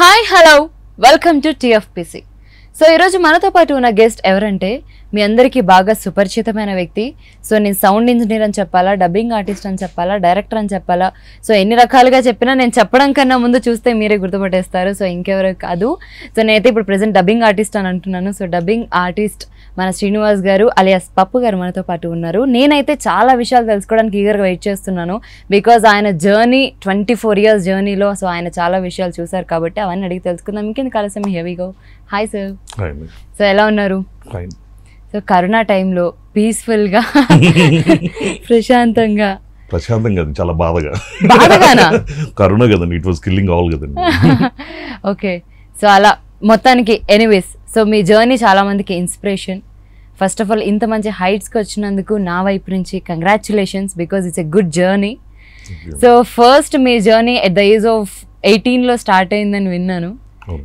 Hi hello. Welcome to TFPC. So ఈరోజు మనతో పాటు ఉన్న గెస్ట్ ఎవరంటే మీ అందరికీ బాగా సుపరిచితమైన వ్యక్తి. సో నేను సౌండ్ ఇంజనీర్ అని చెప్పాలా డబ్బింగ్ ఆర్టిస్ట్ అని చెప్పాలా డైరెక్టర్ అని చెప్పాలా? సో ఎన్ని రకాలుగా చెప్పినా నేను చెప్పడం కన్నా ముందు చూస్తే మీరే గుర్తుపట్టేస్తారు. సో ఇంకెవరు కాదు. సో నేనైతే ఇప్పుడు ప్రెసెంట్ డబ్బింగ్ ఆర్టిస్ట్ అని అంటున్నాను. సో డబ్బింగ్ ఆర్టిస్ట్ మన శ్రీనివాస్ గారు అలియాస్ పప్పు గారు మనతో పాటు ఉన్నారు. నేనైతే చాలా విషయాలు తెలుసుకోవడానికి ఈగర్గా వెయిట్ చేస్తున్నాను. బికాజ్ ఆయన జర్నీ ట్వంటీ ఫోర్ ఇయర్స్ జర్నీలో సో ఆయన చాలా విషయాలు చూశారు కాబట్టి అవన్నీ అడిగి తెలుసుకుందాం. ఇంకెందుకు ఆలస్యం? హెవీగో హాయ్ సార్ సో ఎలా ఉన్నారు? సో కరోనా టైంలో పీస్ఫుల్గా ప్రశాంతంగా. ప్రశాంతం కదా చాలా బాధగా. బాధగానా? కరోనా కదండి ఇట్ వాస్ కిల్లింగ్ ఆల్ కదండి. ఓకే సో అలా మొత్తానికి ఎనీవేస్ సో మీ జర్నీ చాలా మందికి ఇన్స్పిరేషన్ ఫస్ట్ ఆఫ్ ఆల్ ఇంత మంచి హైట్స్కి వచ్చినందుకు నా వైపు నుంచి congratulations because it's a good journey so first me journey at the age of ఎయిటీన్లో స్టార్ట్ అయిందని విన్నాను.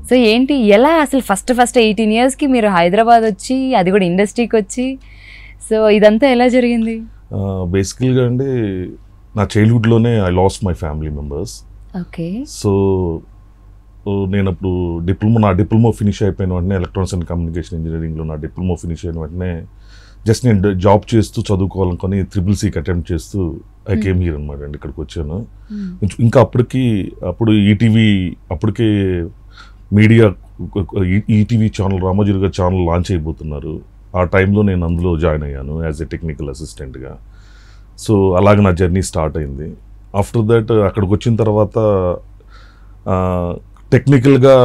సో ఏంటి? ఎలా అసలు ఫస్ట్ ఫస్ట్ ఎయిటీన్ ఇయర్స్కి మీరు హైదరాబాద్ వచ్చి అది కూడా ఇండస్ట్రీకి వచ్చి సో ఇదంతా ఎలా జరిగింది? బేసికల్గా అండి నా చైల్డ్హుడ్లోనే I lost my family members okay so నేను అప్పుడు డిప్లొమా నా డిప్లొమా ఫినిష్ అయిపోయిన వెంటనే ఎలక్ట్రానిక్స్ అండ్ కమ్యూనికేషన్ ఇంజనీరింగ్లో నా డిప్లొమా ఫినిష్ అయిన వెంటనే జస్ట్ నేను జాబ్ చేస్తూ చదువుకోవాలనుకొని త్రిబుల్ సీకి అటెంప్ట్ చేస్తూ ఐ కేమ్ హీర్ అనమాట అండి ఇక్కడికి వచ్చాను. కొంచెం ఇంకా అప్పటికి అప్పుడు ఈటీవీ అప్పటికే మీడియా ఈటీవీ ఛానల్ రామోజీ గారి ఛానల్ లాంచ్ అయిపోతున్నారు. ఆ టైంలో నేను అందులో జాయిన్ అయ్యాను యాజ్ ఎ టెక్నికల్ అసిస్టెంట్గా. సో అలాగ నా జర్నీ స్టార్ట్ అయింది. ఆఫ్టర్ దట్ అక్కడికి వచ్చిన తర్వాత టెక్నికల్గా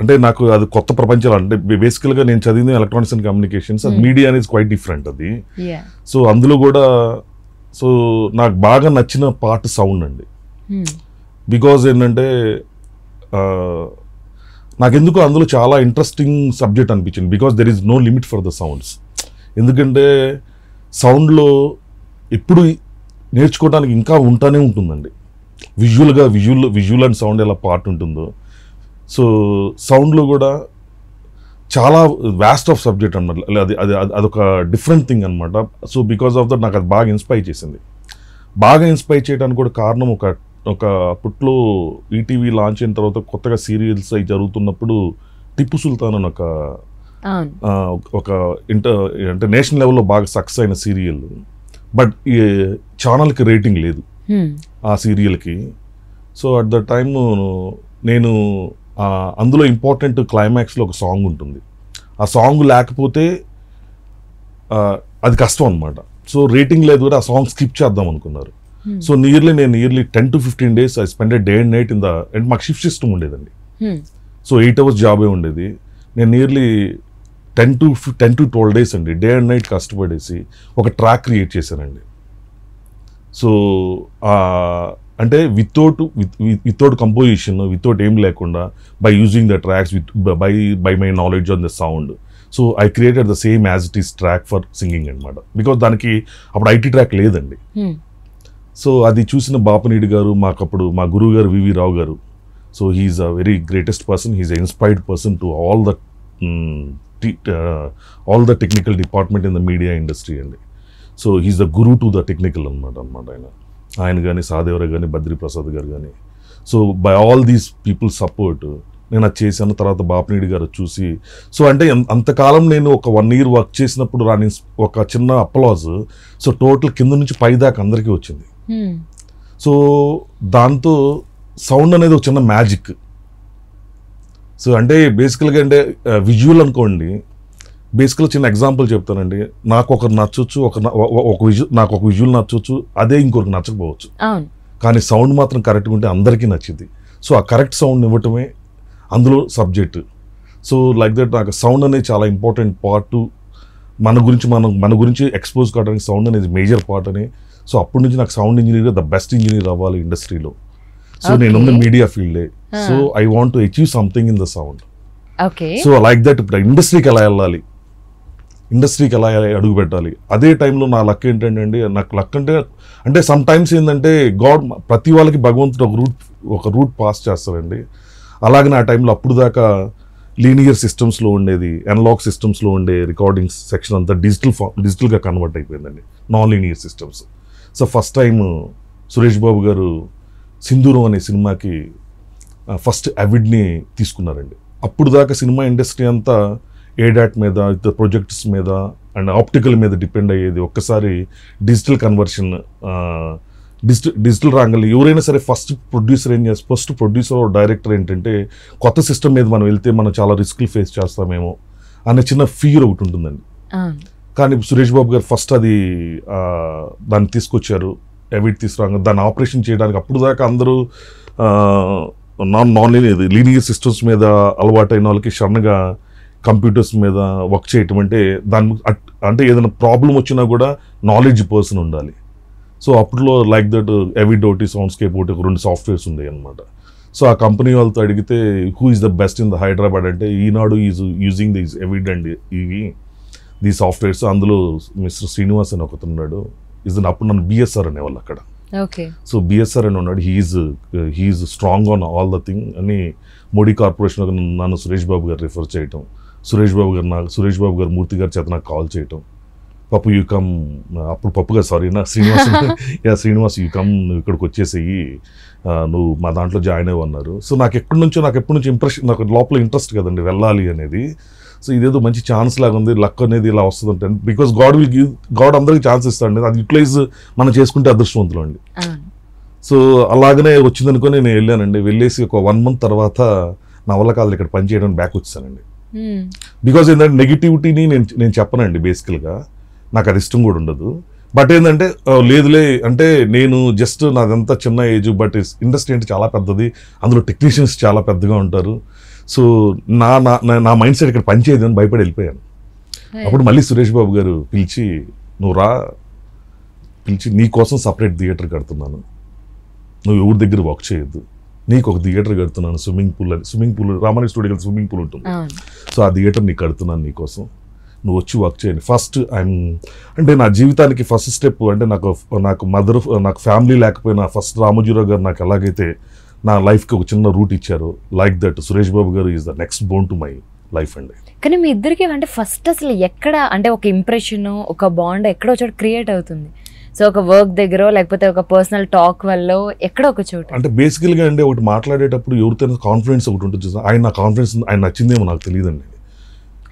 అంటే నాకు అది కొత్త ప్రపంచాలు అంటే బేసికల్గా నేను చదివింది ఎలక్ట్రానిక్స్ అండ్ కమ్యూనికేషన్స్ అది Hmm. మీడియా అనేది క్వైట్ డిఫరెంట్ అది. సో అందులో కూడా సో నాకు బాగా నచ్చిన పార్ట్ సౌండ్ అండి. బికాజ్ ఏంటంటే ఆ, నాకెందుకు అందులో చాలా ఇంట్రెస్టింగ్ సబ్జెక్ట్ అనిపించింది. Because there is no limit for the sounds ఎందుకంటే సౌండ్లో ఎప్పుడు నేర్చుకోవడానికి ఇంకా ఉంటానే ఉంటుందండి. విజువల్గా విజువల్ విజువల్ అండ్ సౌండ్ ఎలా పార్ట్ ఉంటుందో సో సౌండ్లో కూడా చాలా వ్యాస్ట్ ఆఫ్ సబ్జెక్ట్ అన్నమాట. అది అది అది- అదొక డిఫరెంట్ థింగ్ అనమాట సో బికాస్ ఆఫ్ దట్ నాకు అది బాగా ఇన్స్పైర్ చేసింది. బాగా ఇన్స్పైర్ చేయడానికి కూడా కారణం ఒక ఒక అప్పట్లో ఈటీవీ లాంచ్ అయిన తర్వాత కొత్తగా సీరియల్స్ అవి జరుగుతున్నప్పుడు టిప్పు సుల్తాన్ అని ఒక ఒక ఇంటర్ అంటే నేషనల్ లెవెల్లో బాగా సక్సెస్ అయిన సీరియల్ బట్ ఈ ఛానల్కి రేటింగ్ లేదు. ఆ సీరియల్కి సో అట్ ద టైమ్ నేను అందులో ఇంపార్టెంట్ క్లైమాక్స్లో ఒక సాంగ్ ఉంటుంది. ఆ సాంగ్ లేకపోతే అది కష్టం అనమాట సో రేటింగ్ లేదు కూడా ఆ సాంగ్ స్కిప్ చేద్దాం అనుకున్నారు. Hmm. సో నియర్లీ నేను nearly ten to fifteen days I spend day and night in the and మాకు షిఫ్ట్ సిస్టమ్ ఉండేదండి. Hmm. సో ఎయిట్ అవర్స్ జాబే ఉండేది. నేను nearly ten to ten to twelve days అండి day and night కష్టపడేసి ఒక track create చేశానండి. So అంటే వితౌట్ వితౌట్ కంపోజిషన్ వితౌట్ ఏం లేకుండా by using the tracks with by by my knowledge on the sound so I created the same as it is track for singing అనమాట because దానికి అప్పుడు IT track లేదండి. Hmm. So అది చూసిన బాపనీడి గారు మాకు అప్పుడు మా గురువు గారు. వివి రావు గారు so he's a very greatest person he's inspired person to all the all the technical department in the media industry అండి. So he's the guru to the technical అనమాట అనమాట ఆయన. ఆయన కానీ సాదేవర కానీ బద్రి ప్రసాద్ గారు కానీ so by all these people support నేను అది చేశాను తర్వాత బాపనీడి గారు చూసి. సో అంటే అంతకాలం నేను ఒక వన్ ఇయర్ వర్క్ చేసినప్పుడు రాని ఒక చిన్న అప్లాజ్ సో టోటల్ కింద నుంచి పై దాకా అందరికీ వచ్చింది. సో దాంతో సౌండ్ అనేది ఒక చిన్న మ్యాజిక్ సో అంటే బేసికల్గా అంటే విజువల్ అనుకోండి బేసికల్గా చిన్న ఎగ్జాంపుల్ చెప్తానండి. నాకు ఒకరు నచ్చొచ్చు ఒక ఒక విజు నాకు ఒక విజువల్ నచ్చొచ్చు అదే ఇంకొకరికి నచ్చకపోవచ్చు. కానీ సౌండ్ మాత్రం కరెక్ట్గా ఉంటే అందరికీ నచ్చింది. సో ఆ కరెక్ట్ సౌండ్ ఇవ్వటమే అందులో సబ్జెక్ట్. సో లైక్ దట్ నాకు సౌండ్ అనేది చాలా ఇంపార్టెంట్ పార్ట్. మన గురించి మనం మన గురించి ఎక్స్పోజ్ కావడానికి సౌండ్ అనేది మేజర్ పార్ట్ అని. సో అప్పటి నుంచి నాకు sound engineer the best engineer అవ్వాలి ఇండస్ట్రీలో. సో నేను ఉన్న Okay. Media ఫీల్డే. So I want to achieve something in the sound. So like that ఇప్పుడు ఇండస్ట్రీకి ఎలా వెళ్ళాలి? ఇండస్ట్రీకి ఎలా అడుగు పెట్టాలి? అదే టైంలో నా లక్ ఏంటంటే అండి నాకు లక్ అంటే అంటే సమ్ టైమ్స్ ఏంటంటే గాడ్ ప్రతి వాళ్ళకి భగవంతుడు ఒక రూట్ ఒక రూట్ పాస్ చేస్తారండి అలాగే నా టైంలో అప్పుడు దాకా లీనియర్ సిస్టమ్స్లో ఉండేది అనలాగ్ సిస్టమ్స్లో ఉండే రికార్డింగ్స్ సెక్షన్ అంతా డిజిటల్ ఫా డిజిటల్గా కన్వర్ట్ అయిపోయిందండి. Non linear systems so first time Suresh Babu garu Sindhuram అనే సినిమాకి ఫస్ట్ అవిడ్ని తీసుకున్నారండి. అప్పుడు దాకా సినిమా ఇండస్ట్రీ అంతా ఏడాట్ మీద ప్రొజెక్ట్స్ మీద అండ్ ఆప్టికల్ మీద డిపెండ్ అయ్యేది ఒక్కసారి డిజిటల్ కన్వర్షన్ డిజిటల్ డిజిటల్ రంగంలో ఎవరైనా సరే ఫస్ట్ ప్రొడ్యూసర్ ఏం చేస్తారు ఫస్ట్ ప్రొడ్యూసర్ డైరెక్టర్ ఏంటంటే కొత్త సిస్టమ్ మీద మనం వెళ్తే మనం చాలా రిస్క్లు ఫేస్ చేస్తామేమో అనే చిన్న ఫీర్ ఒకటి ఉంటుందండి. కానీ సురేష్ బాబు గారు ఫస్ట్ అది దాన్ని తీసుకొచ్చారు ఎవిట్ తీసుకురాగా దాన్ని ఆపరేషన్ చేయడానికి అప్పుడు దాకా అందరూ నాన్ నాన్ లీనియర్ సిస్టమ్స్ మీద అలవాటైన వాళ్ళకి సడన్గా కంప్యూటర్స్ మీద వర్క్ చేయటం అంటే దాని అట్- ఏదైనా ప్రాబ్లం వచ్చినా కూడా నాలెడ్జ్ పర్సన్ ఉండాలి. సో అప్పట్లో లైక్ దట్ ఎవిడ్ ఒకటి సౌండ్స్కేప్ ఒకటి ఒక రెండు సాఫ్ట్వేర్స్ ఉండేవి అనమాట సో ఆ కంపెనీ వాళ్ళతో అడిగితే who is the best in the Hyderabad అంటే Eenadu is using this Avid and ఇవి ది సాఫ్ట్వేర్స్ అందులో మిస్టర్ శ్రీనివాస్ అని ఒకతను ఉన్నాడు. ఇస్ అప్పుడు నన్ను బిఎస్ఆర్ అనేవాళ్ళు అక్కడ. ఓకే సో బిఎస్ఆర్ అని ఉన్నాడు. He's he's strong on all the thing అని మోడీ కార్పొరేషన్ నన్ను సురేష్ బాబు గారు రిఫర్ చేయటం. సురేష్ బాబు గారు నాకు సురేష్ బాబు గారు మూర్తి గారి చేత నాకు కాల్ చేయటం. పప్పు యూ కమ్ అప్పుడు పప్పు గారు సారీ నా Srinivas yeah Srinivas you come నువ్వు ఇక్కడికి వచ్చేసేయి నువ్వు మా దాంట్లో జాయిన్ అవ్వన్నారు సో నాకు ఎక్కడి నుంచో నాకు ఎప్పటి నుంచి ఇంట్రెస్ట్ నాకు లోపల ఇంట్రెస్ట్ కదండి వెళ్ళాలి అనేది. సో ఇదేదో మంచి ఛాన్స్ లాగా ఉంది లక్ అనేది ఇలా వస్తుంది because God will give God అందరికి ఛాన్స్ ఇస్తాడు అది యూటిలైజ్ మనం చేసుకుంటే అదృష్టవంతులు అండి. సో అలాగనే వచ్చిందనుకొని నేను వెళ్ళానండి. వెళ్ళేసి ఒక వన్ మంత్ తర్వాత నా వల్ల కాదు ఇక్కడ పని చేయడానికి బ్యాక్ వచ్చానండి. బికాజ్ ఏంటంటే నెగిటివిటీని నేను నేను చెప్పనండి బేసికల్గా నాకు అది ఇష్టం కూడా ఉండదు. బట్ ఏంటంటే లేదులే అంటే నేను జస్ట్ నాదంతా చిన్న ఏజ్ బట్ ఇండస్ట్రీ అంటే చాలా పెద్దది. అందులో టెక్నీషియన్స్ చాలా పెద్దగా ఉంటారు. సో నా నా- నా- నా మైండ్ సెట్ ఇక్కడ పనిచేయదు అని భయపడి వెళ్ళిపోయాను. అప్పుడు మళ్ళీ సురేష్ బాబు గారు పిలిచి నువ్వు రా. పిలిచి నీ కోసం సపరేట్ థియేటర్ కడుతున్నాను. నువ్వు ఎవరి దగ్గర వర్క్ చేయొద్దు. నీకు ఒక థియేటర్ కడుతున్నాను స్విమ్మింగ్ పూల్ అని. Swimming pool Ramani studio swimming pool ఉంటుంది. సో ఆ థియేటర్ నీకు కడుతున్నాను నీకోసం. నువ్వు వచ్చి వర్క్ చేయండి. ఫస్ట్ ఐఎమ్ అంటే నా జీవితానికి ఫస్ట్ స్టెప్ అంటే నాకు నాకు మదర్ నాకు ఫ్యామిలీ లేకపోయినా ఫస్ట్ రామోజీరావు గారు నాకు ఎలాగైతే నా లైఫ్కి ఒక చిన్న రూట్ ఇచ్చారో like that Suresh Babu garu is the next bone to my life అండి. కానీ మీ ఇద్దరికి అంటే ఫస్ట్ అసలు ఎక్కడ అంటే ఒక ఇంప్రెషన్ ఒక బాండ్ ఎక్కడో చోట క్రియేట్ అవుతుంది. సో ఒక వర్క్ దగ్గర లేకపోతే ఒక పర్సనల్ టాక్ వల్ల ఎక్కడో ఒక చోట. అంటే బేసికల్గా అండి ఒకటి మాట్లాడేటప్పుడు ఎవరితో కాన్ఫిడెన్స్ ఒకటి ఉంటుంది చూసా ఆయన నా కాన్ఫిడెన్స్ ఆయన నచ్చిందేమో నాకు తెలియదండి.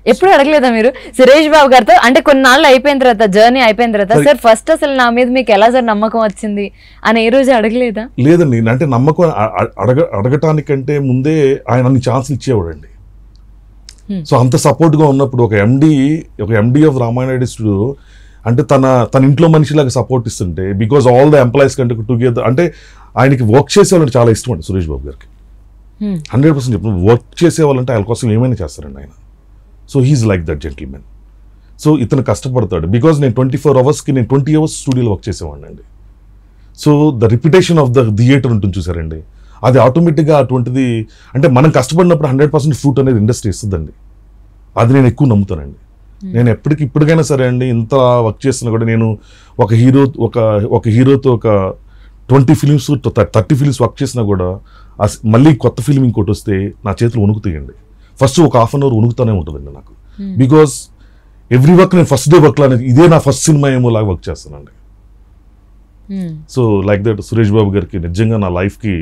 ఎప్పుడు అడగలేదా మీరు? సురేష్ బాబు గారితో అంటే కొన్నాళ్ళు అయిపోయిన తర్వాత జర్నీ అయిపోయిన తర్వాత సరే. ఫస్ట్ అసలు నా మీద మీకు ఎలా సార్ నమ్మకం వచ్చింది? అని ఏ రోజు అడగలేదా? లేదండి అంటే నమ్మకం అడగ అడగటానికంటే ముందే ఆయన అన్ని ఛాన్సులు ఇచ్చేవాడండి. సో అంత సపోర్ట్గా ఉన్నప్పుడు ఒక ఎండి ఒక ఎండి ఆఫ్ రామాయణ స్టూడియో అంటే తన తన ఇంట్లో మనిషిలాగా సపోర్ట్ ఇస్తుంటే బికాజ్ ఆల్ ద ఎంప్లాయీస్ కంటే టుగెదర్ అంటే ఆయనకి వర్క్ చేసేవాళ్ళంటే చాలా ఇష్టం అండి సురేష్ బాబు గారికి. హండ్రెడ్ పర్సెంట్ చెప్పిన వర్క్ చేసేవాళ్ళంటే ఆయన కోసం ఏమైనా చేస్తారండి ఆయన. So he's like that gentlemen so ఇతను కష్టపడతాడు. బికాజ్ నేను ట్వంటీ ఫోర్ అవర్స్కి నేను ట్వంటీ అవర్స్ స్టూడియోలో వర్క్ చేసేవాడిని అండి. So the repetition of the theatre ఉంటుంది చూసారండి. అది ఆటోమేటిక్గా అటువంటిది అంటే మనం కష్టపడినప్పుడు హండ్రెడ్ పర్సెంట్ ఫ్రూట్ అనేది ఇండస్ట్రీ ఇస్తుందండి. అది నేను ఎక్కువ నమ్ముతానండి. నేను ఎప్పటికి ఇప్పటికైనా సరే అండి ఇంత వర్క్ చేస్తున్నా కూడా నేను ఒక హీరో ఒక ఒక హీరోతో ఒక twenty films thirty films work చేసినా కూడా మళ్ళీ కొత్త ఫిలిం ఇంకోటి వస్తే నా చేతులు వణుకుతాయండి. ఫస్ట్ ఒక హాఫ్ అన్ అవర్ వణుకుతానే ఉంటుందండి నాకు. బికాస్ ఎవ్రీ వర్క్ నేను ఫస్ట్ డే వర్క్ అనేది ఇదే నా ఫస్ట్ సినిమా ఏమో లాగా వర్క్ చేస్తానండి. So like that Suresh Babu గారికి నిజంగా నా లైఫ్కి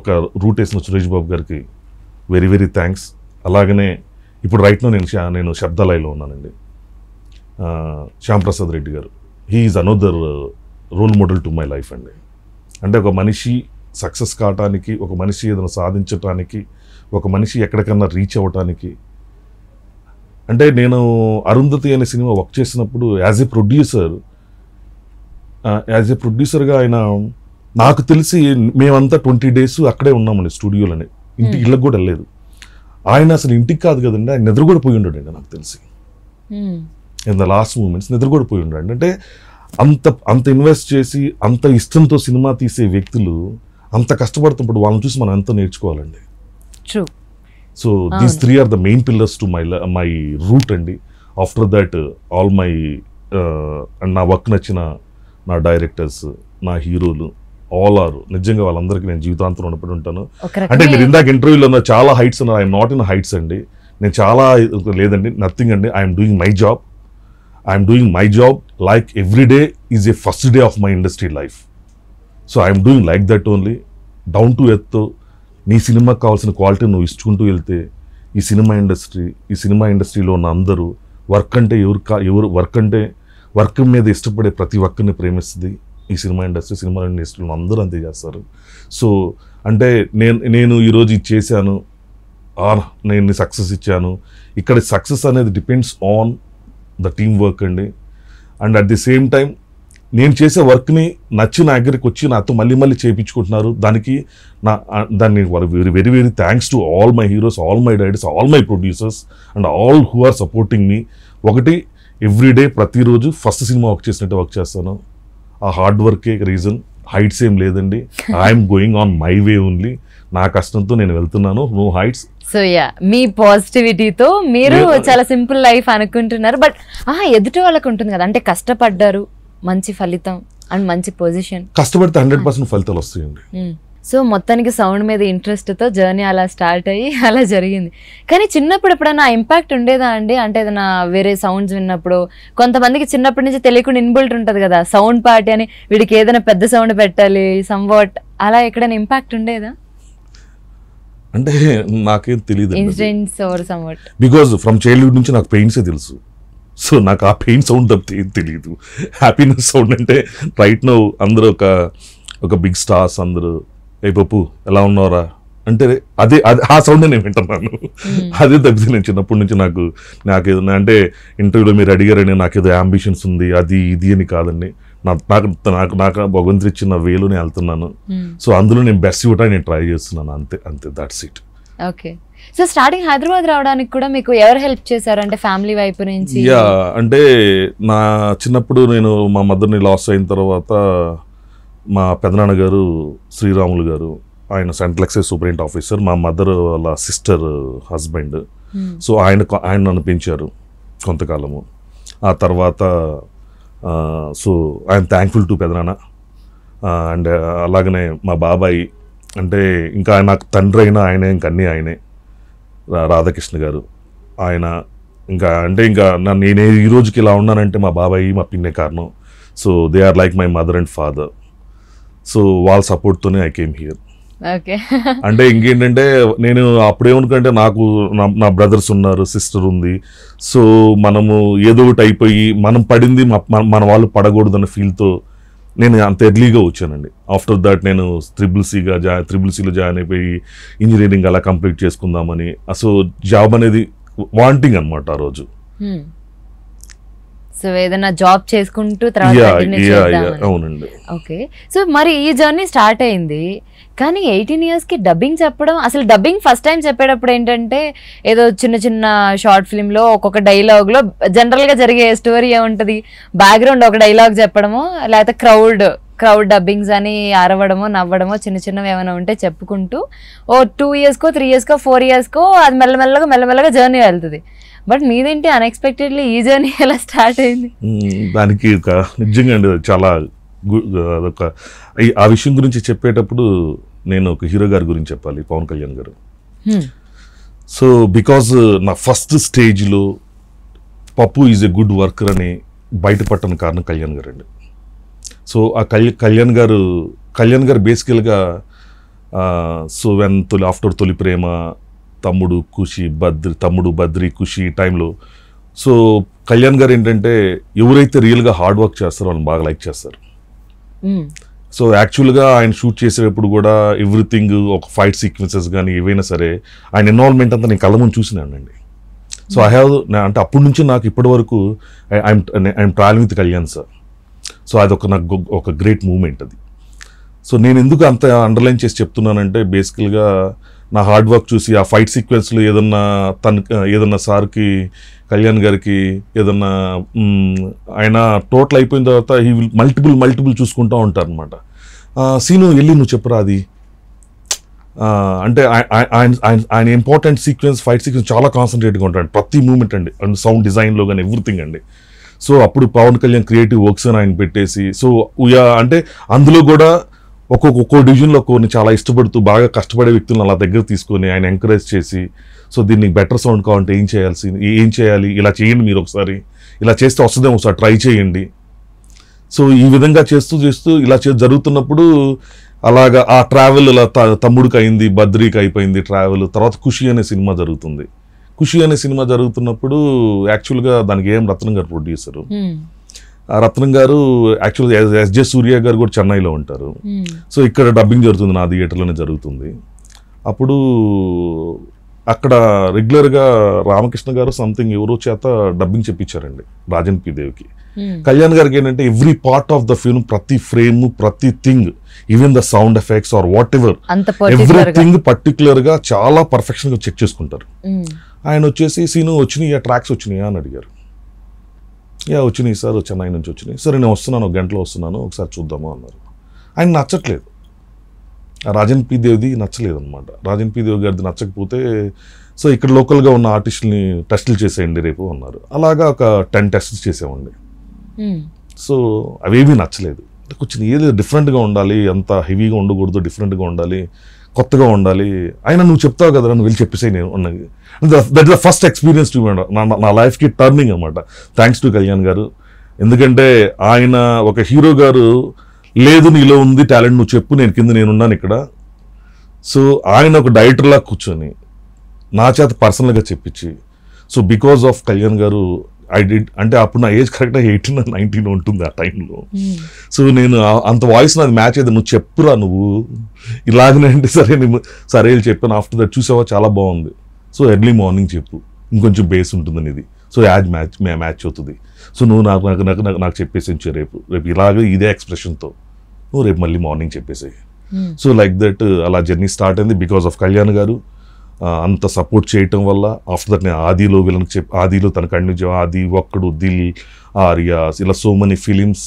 ఒక రూట్ వేసిన సురేష్ బాబు గారికి వెరీ వెరీ థ్యాంక్స్ అలాగనే ఇప్పుడు రైట్లో నేను నేను శబ్దాలయలో ఉన్నానండి. ఆ, Shyam Prasad Reddy garu. He is another role model to my life అండి. అంటే ఒక మనిషి సక్సెస్ కావటానికి ఒక మనిషి ఏదైనా సాధించటానికి ఒక మనిషి ఎక్కడికన్నా రీచ్ అవ్వటానికి అంటే నేను అరుంధతి అనే సినిమా వర్క్ చేసినప్పుడు as a producer as a ప్రొడ్యూసర్గా ఆయన నాకు తెలిసి మేమంతా ట్వంటీ డేస్ అక్కడే ఉన్నామండి స్టూడియోలోనే ఇంటికి ఇళ్ళకి కూడా వెళ్ళలేదు. ఆయన అసలు ఇంటికి కాదు కదండి ఆయన నిద్ర కూడా పోయి ఉండండి నాకు తెలిసి. Hmm. In the last moments నిద్ర కూడా పోయి ఉండండి. అంటే అంత అంత ఇన్వెస్ట్ చేసి అంత ఇష్టంతో సినిమా తీసే వ్యక్తులు అంత కష్టపడుతున్నప్పుడు వాళ్ళని చూసి మనం ఎంత నేర్చుకోవాలండి. So these three are the main pillars to my my root అండి. After that all my and నా వర్క్ నచ్చిన నా డైరెక్టర్స్ నా హీరోలు ఆల్ ఆర్ నిజంగా వాళ్ళందరికీ నేను జీవితాంతం రుణపడి ఉంటాను. అంటే మీరు ఇందాక ఇంటర్వ్యూలో ఉన్న చాలా హైట్స్ ఉన్నారు ఐఎమ్ నాట్ ఇన్ హైట్స్ అండి. నేను చాలా లేదండి నథింగ్ అండి. I'm doing my job I'm doing my job like every day is a first day of my industry life so I'm doing like that only down to earth నీ సినిమాకి కావాల్సిన quality నువ్వు ఇచ్చుకుంటూ వెళ్తే ఈ సినిమా ఇండస్ట్రీ ఈ cinema ఇండస్ట్రీలో ఉన్న అందరూ వర్క్ అంటే ఎవరు కా ఎవరు వర్క్ అంటే వర్క్ మీద ఇష్టపడే ప్రతి ఒక్కరిని ప్రేమిస్తుంది. ఈ సినిమా ఇండస్ట్రీ సినిమా ఇండస్ట్రీలో అందరూ అంతే చేస్తారు. సో అంటే నేను నేను ఈరోజు ఇది చేశాను. ఆర్ నేను సక్సెస్ ఇచ్చాను. ఇక్కడ సక్సెస్ అనేది depends on the team work అండి. And at the same time నేను చేసే వర్క్ని నచ్చి నా దగ్గరికి వచ్చి నాతో మళ్ళీ మళ్ళీ చేయించుకుంటున్నారు దానికి నా దాన్ని very very very thanks to all my heroes all my directors all my producers and all who are supporting me ఒకటి ఎవ్రీడే ప్రతిరోజు ఫస్ట్ సినిమా వర్క్ చేసినట్టు వర్క్ చేస్తాను. ఆ హార్డ్ వర్కే రీజన్ హైట్స్ ఏం లేదండి. I'm going on my way only నా కష్టంతో నేను వెళ్తున్నాను. నో హైట్స్ సో యా మీ పాజిటివిటీతో మీరు చాలా సింపుల్ లైఫ్ అనుకుంటున్నారు. బట్ ఆ ఎదుటి వాళ్ళకు ఉంటుంది కదా. అంటే కష్టపడ్డారు మంచి ఫలితం అండ్ మంచి పొజిషన్ కష్టపడితే హండ్రెడ్ పర్సెంట్ ఫలితాలు వస్తాయండి. సో మొత్తానికి సౌండ్ మీద ఇంట్రెస్ట్తో జర్నీ అలా స్టార్ట్ అయ్యి అలా జరిగింది. కానీ చిన్నప్పుడు ఎప్పుడైనా ఇంపాక్ట్ ఉండేదా అండి? అంటే ఏదైనా వేరే సౌండ్స్ విన్నప్పుడు కొంతమందికి చిన్నప్పటి నుంచి తెలియకుండా ఇన్బుల్ట్ ఉంటుంది కదా సౌండ్ పార్టీ అని వీడికి ఏదైనా పెద్ద సౌండ్ పెట్టాలి సంవాట్ అలా ఎక్కడైనా ఇంపాక్ట్ ఉండేదా? అంటే నాకేం తెలియదు బికాజ్ ఫ్రమ్ చైల్డ్హుడ్ నుంచి నాకు పెయిన్సే తెలుసు. సో నాకు ఆ పెయిన్ సౌండ్ తప్పితే ఏం తెలియదు హ్యాపీనెస్ సౌండ్ అంటే రైట్ నో అందరూ ఒక ఒక బిగ్ స్టార్స్ అందరూ ఏ పప్పు ఎలా ఉన్నారా అంటే అదే అది ఆ సౌండ్ నేను వింటున్నాను. అదే తప్పితే నేను చిన్నప్పటి నుంచి నాకు నాకు ఏదైనా అంటే ఇంటర్వ్యూలో మీరు అడిగారని నాకు ఏదో అంబిషన్స్ ఉంది అది ఇది అని కాదండి. నాకు నాకు నాకు భగవంతుడు ఇచ్చిన వేలు నేను వెళ్తున్నాను. సో అందులో నేను బెస్ట్ ఇవ్వడానికి నేను ట్రై చేస్తున్నాను. అంతే అంతే that's it okay so starting Hyderabad రావడానికి కూడా మీకు ఎవరు హెల్ప్ చేశారు? అంటే ఫ్యామిలీ వైపు నుంచి? యా అంటే నా చిన్నప్పుడు నేను మా మదర్ని లాస్ అయిన తర్వాత మా పెదనాన్న గారు శ్రీరాములు గారు ఆయన సెంట్రల్ ఎక్సైజ్ సూపరింట్ ఆఫీసర్ మా మదర్ వాళ్ళ సిస్టర్ హస్బెండ్ Hmm. సో ఆయన ఆయన నన్ను పెంచారు కొంతకాలము. ఆ తర్వాత సో ఐఎమ్ థ్యాంక్ఫుల్ టు పెదనాన్న. అండ్ uh, అలాగనే మా బాబాయి అంటే ఇంకా ఆయన తండ్రి అయినా ఆయనే ఇంక అన్నీ ఆయనే రాధాకృష్ణ గారు. ఆయన ఇంకా అంటే ఇంకా నన్ను నేను ఈ రోజుకి ఇలా ఉన్నానంటే మా బాబాయి మా పిన్నే కారణం. So they are like my mother and father so వాళ్ళ సపోర్ట్తోనే ఐ కేమ్ హియర్ అంటే ఇంకేంటంటే నేను అప్పుడేమనుకంటే నాకు నా బ్రదర్స్ ఉన్నారు సిస్టర్ ఉంది. సో మనము ఏదో ఒకటి అయిపోయి మనం పడింది మన- వాళ్ళు పడకూడదన్న ఫీల్తో నేను అంత ఎర్లీగా వచ్చానండి. ఆఫ్టర్ దట్ నేను త్రిబుల్ సిగా జా త్రిబుల్ సిలో జాయిన్ అయిపోయి ఇంజనీరింగ్ అలా కంప్లీట్ చేసుకుందామని. సో జాబ్ అనేది వాంటింగ్ అనమాట ఆ రోజు. సో ఏదైనా జాబ్ చేసుకుంటూ తర్వాత. అవునండి. ఓకే. సో మరి ఈ జర్నీ స్టార్ట్ అయింది. కానీ ఎయిటీన్ ఇయర్స్కి డబ్బింగ్ చెప్పడం అసలు డబ్బింగ్ ఫస్ట్ టైం చెప్పేటప్పుడు ఏంటంటే ఏదో చిన్న చిన్న షార్ట్ ఫిల్మ్లో ఒక్కొక్క డైలాగ్లో జనరల్గా జరిగే స్టోరీ ఏముంటుంది? బ్యాక్గ్రౌండ్ ఒక డైలాగ్ చెప్పడమో లేకపోతే క్రౌడ్ క్రౌడ్ డబ్బింగ్స్ అని అరవడమో నవ్వడమో చిన్న చిన్నవి ఏమైనా ఉంటే చెప్పుకుంటూ ఓ టూ ఇయర్స్కో త్రీ ఇయర్స్కో ఫోర్ ఇయర్స్కో అది మెల్లమెల్లగా మెల్లమెల్లగా జర్నీ వెళ్తుంది. బట్ మీదేంటి అన్ఎక్స్పెక్టెడ్లీ ఈ జర్నీ ఎలా స్టార్ట్ అయింది? దానికి నిజంగా అండి చాలా అదొక ఆ విషయం గురించి చెప్పేటప్పుడు నేను ఒక హీరో గారి గురించి చెప్పాలి పవన్ కళ్యాణ్ గారు. సో బికాజ్ నా ఫస్ట్ స్టేజ్లో పప్పు ఈజ్ ఎ గుడ్ వర్కర్ అని బయటపట్టని కారణం కళ్యాణ్ గారు అండి సో ఆ కళ్యాణ్ కళ్యాణ్ గారు కళ్యాణ్ గారు బేసికల్గా సో వెన్ తొలి ఆఫ్టర్ తొలి ప్రేమ తమ్ముడు ఖుషి బద్రి తమ్ముడు బద్రి ఖుషి టైంలో సో కళ్యాణ్ గారు ఏంటంటే ఎవరైతే రియల్గా హార్డ్ వర్క్ చేస్తారో వాళ్ళని బాగా లైక్ చేస్తారు. Hmm. సో యాక్చువల్గా ఆయన షూట్ చేసేటప్పుడు కూడా ఎవ్రీథింగ్ ఒక ఫైట్ సీక్వెన్సెస్ కానీ ఏవైనా సరే ఆయన ఎన్వాల్వ్మెంట్ అంతా నేను కళ్ళ ముందు చూసినానండి సో ఐ హ్యావ్ అంటే అప్పటి నుంచి నాకు ఇప్పటి వరకు I'm I'm travelling with Kalyan sir so అది ఒక నాకు ఒక గ్రేట్ మూమెంట్ అది. సో నేను ఎందుకు అంత అండర్లైన్ చేసి చెప్తున్నానంటే బేసికల్గా నా హార్డ్ వర్క్ చూసి ఆ ఫైట్ సీక్వెన్స్లో ఏదన్నా తన ఏదన్నా సార్కి కళ్యాణ్ గారికి ఏదన్నా ఆయన టోటల్ అయిపోయిన తర్వాత ఈ మల్టిపుల్ మల్టిపుల్ చూసుకుంటూ ఉంటారు అనమాట సీను వెళ్ళి నువ్వు చెప్పురా అది? అంటే ఆయన ఆయన ఆయన ఇంపార్టెంట్ సీక్వెన్స్ ఫైట్ సీక్వెన్స్ చాలా కాన్సన్ట్రేట్గా ఉంటాడు. ప్రతి మూమెంట్ అండి. అండ్ సౌండ్ డిజైన్లో కానీ ఎవ్రీథింగ్ అండి. సో అప్పుడు పవన్ కళ్యాణ్ క్రియేటివ్ వర్క్స్ అని ఆయన పెట్టేసి సో ఉయా అంటే అందులో కూడా ఒక్కొక్క ఒక్కో డివిజన్లో కొన్ని చాలా ఇష్టపడుతూ బాగా కష్టపడే వ్యక్తులను అలా దగ్గర తీసుకొని ఆయన ఎంకరేజ్ చేసి సో దీనికి బెటర్ సౌండ్ కావాలంటే ఏం చేయాల్సి ఏం చేయాలి? ఇలా చేయండి మీరు ఒకసారి. ఇలా చేస్తే వస్తుందేమో ఒకసారి ట్రై చేయండి. సో ఈ విధంగా చేస్తూ చేస్తూ ఇలా చే జరుగుతున్నప్పుడు అలాగా ఆ ట్రావెల్ ఇలా త- తమ్ముడికి అయింది బద్రీకి అయిపోయింది ట్రావెల్ తర్వాత ఖుషి అనే సినిమా జరుగుతుంది. ఖుషి అనే సినిమా జరుగుతున్నప్పుడు యాక్చువల్గా దానికి ఏం రత్నం గారు ప్రొడ్యూసరు రత్నం గారు యాక్చువల్గా ఎస్జే సూర్య గారు కూడా చెన్నైలో ఉంటారు. సో ఇక్కడ డబ్బింగ్ జరుగుతుంది నా థియేటర్లోనే జరుగుతుంది. అప్పుడు అక్కడ రెగ్యులర్గా రామకృష్ణ గారు సంథింగ్ ఎవరో చేత డబ్బింగ్ చెప్పించారండి రాజన్ పి దేవ్కి. మ్మ్. కళ్యాణ్ గారికి ఏంటంటే every part of the film ప్రతి ఫ్రేమ్ ప్రతి thing even the sound effects or whatever everything పర్టికులర్గా చాలా పర్ఫెక్షన్గా చెక్ చేసుకుంటారు. మ్మ్. ఆయన వచ్చేసి సీను వచ్చినాయి ట్రాక్స్ వచ్చినాయా? అని అడిగారు. యా వచ్చినాయి సార్ చెన్నై నుంచి వచ్చినాయి. సరే నేను వస్తున్నాను ఒక గంటలో వస్తున్నాను ఒకసారి చూద్దాము అన్నారు. ఆయన నచ్చట్లేదు. రాజన్ పి దేవ్ది నచ్చలేదు అనమాట రాజన్ పి దేవ్ గారిది నచ్చకపోతే సో ఇక్కడ లోకల్గా ఉన్న ఆర్టిస్టుల్ని టెస్టులు చేసేయండి రేపు అన్నారు. అలాగా ఒక టెన్ టెస్ట్స్ చేసామండి మ్మ్. సో అవేమీ నచ్చలేదు. కొంచెం ఏదో డిఫరెంట్గా ఉండాలి అంత హెవీగా ఉండకూడదు డిఫరెంట్గా ఉండాలి కొత్తగా ఉండాలి. అయినా నువ్వు చెప్తావు కదా నువ్వు వెళ్ళి చెప్పేసి నేను ఉన్నది that the first experience to నా నా లైఫ్కి టర్నింగ్ అనమాట థ్యాంక్స్ టు కళ్యాణ్ గారు. ఎందుకంటే ఆయన ఒక హీరో గారు లేదు నీలో ఉంది టాలెంట్ నువ్వు చెప్పు నేను కింద నేనున్నాను ఇక్కడ. సో ఆయన ఒక డైరెక్టర్లా కూర్చొని నా చేత పర్సనల్గా చెప్పించి సో బికాస్ ఆఫ్ కళ్యాణ్ గారు ఐ డిడ్ అంటే అప్పుడు నా ఏజ్ కరెక్ట్గా ఎయిటీన్ నైన్టీన్ ఉంటుంది ఆ టైంలో మ్మ్. సో నేను అంత వాయిస్ నాది మ్యాచ్ అయితే నువ్వు చెప్పురా నువ్వు? ఇలాగనే అంటే సరే నేను సరే చెప్పాను ఆఫ్టర్ దట్ చూసావా? చాలా బాగుంది. సో ఎర్లీ మార్నింగ్ చెప్పు. ఇంకొంచెం బేస్ ఉంటుందని ఇది సో యాడ్ మ్యాచ్ మ్యాచ్ అవుతుంది. సో నువ్వు నాకు నాకు నాకు నాకు చెప్పేసి రేపు. రేపు ఇలాగే ఇదే ఎక్స్ప్రెషన్తో నువ్వు రేపు మళ్ళీ మార్నింగ్ చెప్పేసి మ్మ్. సో లైక్ దట్ అలా జర్నీ స్టార్ట్ అయింది బికాస్ ఆఫ్ కళ్యాణ్ గారు. అంత సపోర్ట్ చేయటం వల్ల ఆఫ్టర్ దట్ నేను ఆదిలో వీళ్ళకి చెప్ ఆదిలో తన కంటిన్యూ ఆది ఒక్కడు దిల్ ఆర్యా ఇలా సో మెనీ ఫిలిమ్స్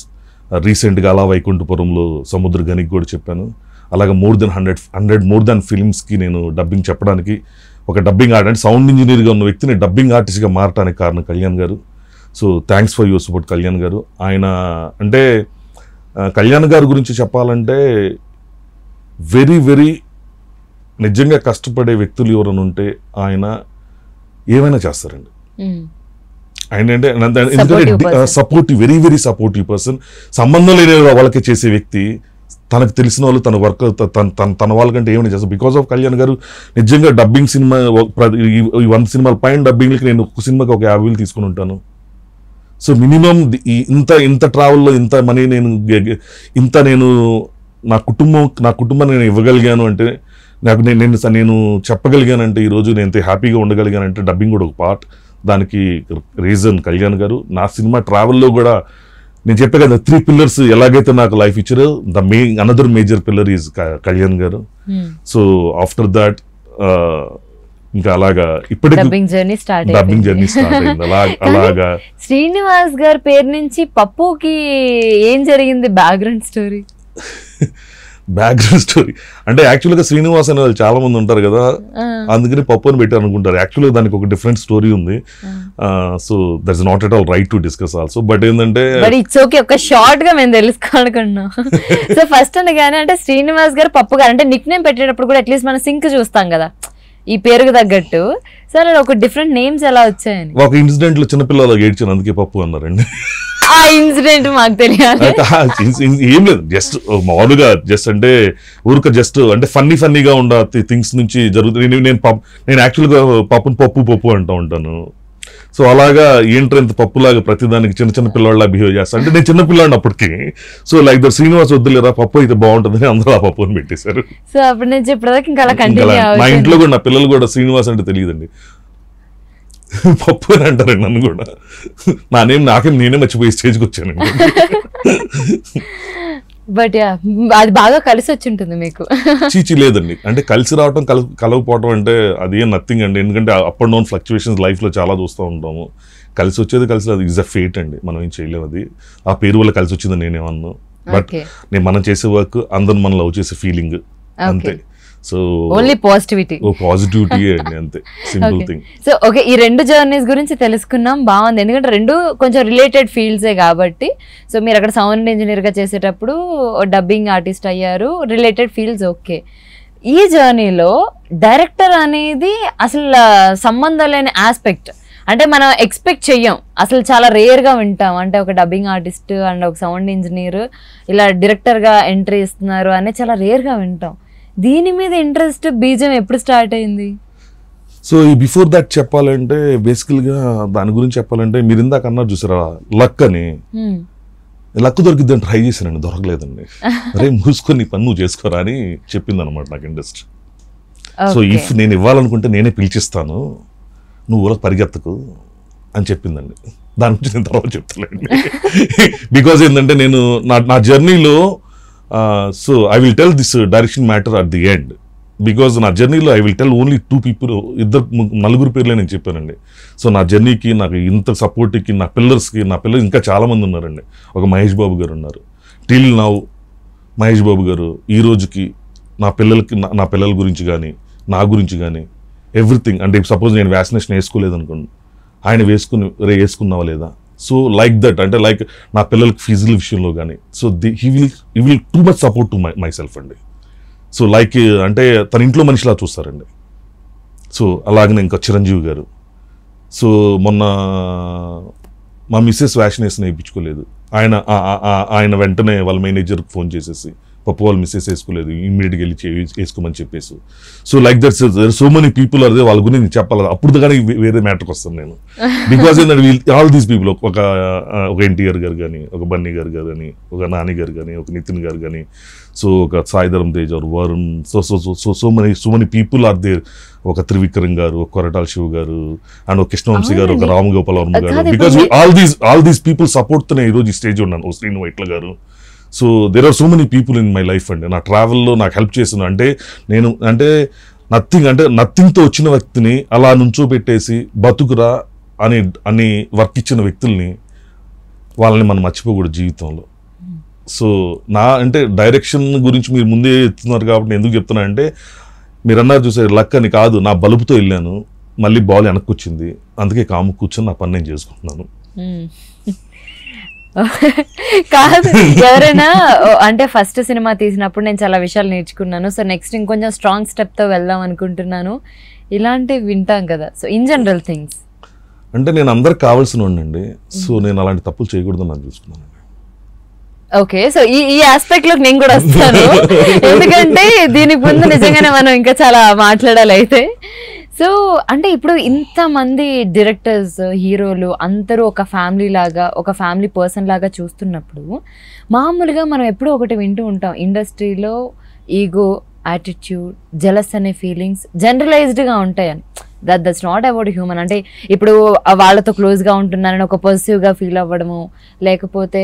రీసెంట్గా అలా వైకుంఠపురంలో సముద్ర గనికి కూడా చెప్పాను. అలాగే more than hundred hundred more than ఫిలిమ్స్కి నేను డబ్బింగ్ చెప్పడానికి ఒక డబ్బింగ్ ఆర్ట్ అంటే సౌండ్ ఇంజనీర్గా ఉన్న వ్యక్తిని డబ్బింగ్ ఆర్టిస్ట్గా మారటానికి కారణం Kalyan garu. So thanks for your support Kalyan garu. ఆయన అంటే కళ్యాణ్ గారి గురించి చెప్పాలంటే వెరీ వెరీ నిజంగా కష్టపడే వ్యక్తులు ఎవరైనా ఉంటే ఆయన ఏమైనా చేస్తారండి మ్మ్. ఆయన అంటే Supportive ఎందుకంటే. Supportive very very supportive person సంబంధం లేని వాళ్ళకి చేసే వ్యక్తి తనకు తెలిసిన వాళ్ళు తన వర్క్ తన తన తన వాళ్ళకంటే ఏమైనా చేస్తారు బికాస్ ఆఫ్ కళ్యాణ్ గారు నిజంగా డబ్బింగ్ సినిమా ఈ- ఈ వంద సినిమాల పైన డబ్బింగ్లకి నేను ఒక సినిమాకి ఒక యాభై వేలు తీసుకుని ఉంటాను సో మినిమం ఇంత ఇంత ట్రావెల్లో ఇంత మనీ నేను ఇంత నేను నా కుటుంబం నా కుటుంబాన్ని నేను ఇవ్వగలిగాను అంటే నాకు నేను నేను నేను చెప్పగలిగానంటే ఈరోజు నేను ఇంత హ్యాపీగా ఉండగలిగానంటే డబ్బింగ్ కూడా ఒక పార్ట్. దానికి రీజన్ కళ్యాణ్ గారు. నా సినిమా ట్రావెల్లో కూడా నేను చెప్పే కదా త్రీ పిల్లర్స్ ఎలాగైతే నాకు లైఫ్ ఇచ్చారో the May another major pillar is Kalyan garu. Hmm. So after that ఇంకా అలాగా ఇప్పటికి dubbing journey start dubbing journey start అయింది. అలా అలాగా శ్రీనివాస్ గారి పేరు నుంచి పప్పుకి ఏం జరిగింది బ్యాక్గ్రౌండ్ స్టోరీ బ్యాక్గ్రౌండ్ స్టోరీ అంటే యాక్చువల్గా శ్రీనివాస్ అనే వాళ్ళు చాలా మంది ఉంటారు కదా. అందుకని పప్పు అని పెట్టారు అనుకుంటారు. యాక్చువల్గా దానికి ఒక డిఫరెంట్ స్టోరీ ఉంది. So that's not at all right to discuss also but ఏంటంటే ఇట్స్ ఓకే ఒక షార్ట్గా మేము తెలుసుకోనుకున్నాం సో ఫస్ట్ అనగానే అంటే శ్రీనివాస్ గారు పప్పు గారు అంటే నిక్ నేమ్ పెట్టేటప్పుడు కూడా అట్లీస్ట్ మనం సింక్ చూస్తాం కదా. ఈ పేరుకు తగ్గట్టు. సరే ఒక డిఫరెంట్ నేమ్స్ ఎలా వచ్చాయని? ఒక ఇన్సిడెంట్లో చిన్నపిల్లలు ఏడ్చాను అందుకే పప్పు అన్నారండి. ఆ ఇన్సిడెంట్ మాకు తెలియాలి. ఏం లేదు జస్ట్ మామూలుగా జస్ట్ అంటే ఊరిక జస్ట్ అంటే ఫన్నీ ఫన్నీగా ఉండ థింగ్స్ నుంచి జరుగుతుంది నేను- నేను యాక్చువల్గా పప్పుని పప్పు పప్పు అంటూ ఉంటాను. సో అలాగా ఇంత పప్పులాగా ప్రతిదానికి చిన్న చిన్న పిల్లవాళ్ళ బిహేవ్ చేస్తా. అంటే నేను చిన్న పిల్లాడిని అప్పటికి. సో లైక్ ద శ్రీనివాస్ వద్దులేరా పప్పు అయితే బాగుంటుందని అందరూ ఆ పప్పు అని పెట్టేశారు. సో అప్పటి నుంచి ఇప్పటిదాకా ఇంకా మా ఇంట్లో కూడా నా పిల్లలు కూడా శ్రీనివాస్ అంటే తెలియదండి. పప్పు అని అంటారండి నన్ను కూడా. నా నేమ్ నాకేం నేనే మర్చిపోయి స్టేజ్కి వచ్చానండి బట్ అది బాగా కలిసి వచ్చి ఉంటుంది మీకు చీచి లేదండి. అంటే కలిసి రావటం కల అంటే అది ఏం నథింగ్ అండి. ఎందుకంటే అప్ అండ్ డౌన్ ఫ్లక్చువేషన్స్ లైఫ్లో చాలా చూస్తూ ఉంటాము. కలిసి వచ్చేది కలిసి అది ఈజ్ అ ఫేట్ అండి. మనం ఏం చేయలేము అది. ఆ పేరు వల్ల కలిసి వచ్చింది నేనేమన్నా. బట్ నేను మనం చేసే వర్క్ అందరు మనం లవ్ చేసే ఫీలింగ్ అంతే. సో ఓన్లీ పాజిటివిటీ ఓ పాజిటివిటీ అండి అంతే. సింపుల్. థింగ్ సో ఓకే ఈ రెండు జర్నీస్ గురించి తెలుసుకున్నాం. బాగుంది. ఎందుకంటే రెండు కొంచెం రిలేటెడ్ ఫీల్డ్సే కాబట్టి. సో మీరు అక్కడ సౌండ్ ఇంజనీర్గా చేసేటప్పుడు డబ్బింగ్ ఆర్టిస్ట్ అయ్యారు. రిలేటెడ్ ఫీల్డ్స్ ఓకే ఈ జర్నీలో డైరెక్టర్ అనేది అసలు సంబంధం లేని ఆస్పెక్ట్ అంటే మనం ఎక్స్పెక్ట్ చెయ్యం. అసలు చాలా రేర్గా వింటాం. అంటే ఒక డబ్బింగ్ ఆర్టిస్ట్ అండ్ ఒక సౌండ్ ఇంజనీర్ ఇలా డైరెక్టర్గా ఎంట్రీ ఇస్తున్నారు అని చాలా రేర్గా వింటాం. దీని మీద ఇంట్రెస్ట్ బీజం ఎప్పుడు స్టార్ట్ అయింది? సో ఈ బిఫోర్ దట్ చెప్పాలంటే బేసికల్గా దాని గురించి చెప్పాలంటే మీరు ఇందాక అన్నారు చూసారా లక్ అని. లక్ దొరికిద్దని ట్రై చేశానండి దొరకలేదండి. అరే మూసుకొని పని నువ్వు చేసుకోరా అని చెప్పింది అనమాట నాకు ఇండస్ట్రీ సో. ఇఫ్ నేను ఇవ్వాలనుకుంటే నేనే పిలిచిస్తాను నువ్వు ఊరకు పరిగెత్తకు అని చెప్పిందండి. దాని గురించి నేను తర్వాత చెప్తానండి బికాజ్ ఏంటంటే నేను నా నా జర్నీలో so I will tell this direction matter at the end because నా జర్నీలో I will tell only two people ఇద్దరు నలుగురు పేర్లే నేను చెప్పానండి. సో నా జర్నీకి నాకు ఇంత సపోర్ట్కి నా పిల్లర్స్కి నా పిల్లలు ఇంకా చాలామంది ఉన్నారండి. ఒక మహేష్ బాబు గారు ఉన్నారు. టిల్ నౌ మహేష్ బాబు గారు ఈ రోజుకి నా పిల్లలకి నా- నా పిల్లల గురించి కానీ నా గురించి కానీ ఎవ్రీథింగ్ అంటే సపోజ్ నేను వ్యాక్సినేషన్ వేసుకోలేదు అనుకోండి ఆయన వేసుకుని రే వేసుకున్నావా లేదా? సో లైక్ దట్ అంటే లైక్ నా పిల్లలకి ఫీజుల విషయంలో కానీ so the he will he will too much support to my myself అండి. సో లైక్ అంటే తన ఇంట్లో మనిషిలా చూస్తారండి. సో అలాగనే ఇంకా చిరంజీవి గారు. సో మొన్న మా మిస్సెస్ వ్యాక్సినేషన్ వేయించుకోలేదు. ఆయన ఆయన వెంటనే వాళ్ళ మేనేజర్కి ఫోన్ చేసేసి పప్పు వాళ్ళు మిస్సెస్ వేసుకోలేదు ఇమ్మీడియట్గా వెళ్ళి వేసుకోమని చెప్పేసి. So like that so many people అదే వాళ్ళ గురించి నేను చెప్పాలి? అప్పుడు కానీ వేరే మ్యాటర్కి వస్తాను నేను. బికాస్ ఏంటంటే ఆల్ దీస్ పీపుల్ ఒక ఒక ఎన్టీఆర్ గారు కానీ ఒక బన్నీ గారు కానీ ఒక నాని గారు కానీ ఒక నితిన్ గారు కానీ సో ఒక Saidharam Tej or Varun so so so so so many so many people are there ఒక త్రివిక్రమ్ గారు ఒక కొరటాల శివ్ గారు అండ్ ఒక కృష్ణవంశీ గారు ఒక. Ram Gopal Varma garu. Because all these all these people సపోర్ట్తోనే ఈ రోజు ఈ స్టేజ్ ఉన్నాను. Srinu Vaitla garu so there are so many people in my life అండి. నా ట్రావెల్లో నాకు హెల్ప్ చేసిన అంటే నేను అంటే నథింగ్ అంటే నథింగ్తో వచ్చిన వ్యక్తిని అలా నుంచోబెట్టేసి బతుకురా అని అని వర్క్ ఇచ్చిన వ్యక్తుల్ని వాళ్ళని మనం మర్చిపోకూడదు జీవితంలో. సో నా అంటే డైరెక్షన్ గురించి మీరు ముందే చెప్తున్నారు కాబట్టి నేను ఎందుకు చెప్తున్నా అంటే మీరు అన్నారు చూసారు లక్ అని కాదు నా బలుపుతో వెళ్ళాను మళ్ళీ బాల్ వెనక్కి వచ్చింది అందుకే కాము కూర్చొని నా పని నేను చేసుకుంటున్నాను. కాదు. ఎవరైనా అంటే ఫస్ట్ సినిమా తీసినప్పుడు నేను చాలా విషయాలు నేర్చుకున్నాను. సో నెక్స్ట్ ఇంకొంచెం స్ట్రాంగ్ స్టెప్తో వెళ్దాం అనుకుంటున్నాను. ఇలాంటివి వింటాం కదా. సో ఇన్ జనరల్ థింగ్స్ అంటే నేను అందరికి కావాల్సిన వాడినండి. సో నేను అలాంటి తప్పులు చేయకూడదని నాకు తెలుసుకున్నాను. ఓకే సో ఈ ఈ ఆస్పెక్ట్లోకి నేను కూడా వస్తాను. ఎందుకంటే దీనికి ముందు నిజంగానే మనం ఇంకా చాలా మాట్లాడాలి అయితే. సో అంటే ఇప్పుడు ఇంతమంది డైరెక్టర్స్ హీరోలు అందరూ ఒక ఫ్యామిలీ లాగా ఒక ఫ్యామిలీ పర్సన్ లాగా చూస్తున్నప్పుడు మామూలుగా మనం ఎప్పుడూ ఒకటి వింటూ ఉంటాం. ఇండస్ట్రీలో ఈగో యాటిట్యూడ్ జలస్ అనే ఫీలింగ్స్ జనరలైజ్డ్గా ఉంటాయని that that's not about human అంటే ఇప్పుడు వాళ్ళతో క్లోజ్గా ఉంటున్నారని ఒక పాజిటివ్గా ఫీల్ అవ్వడము లేకపోతే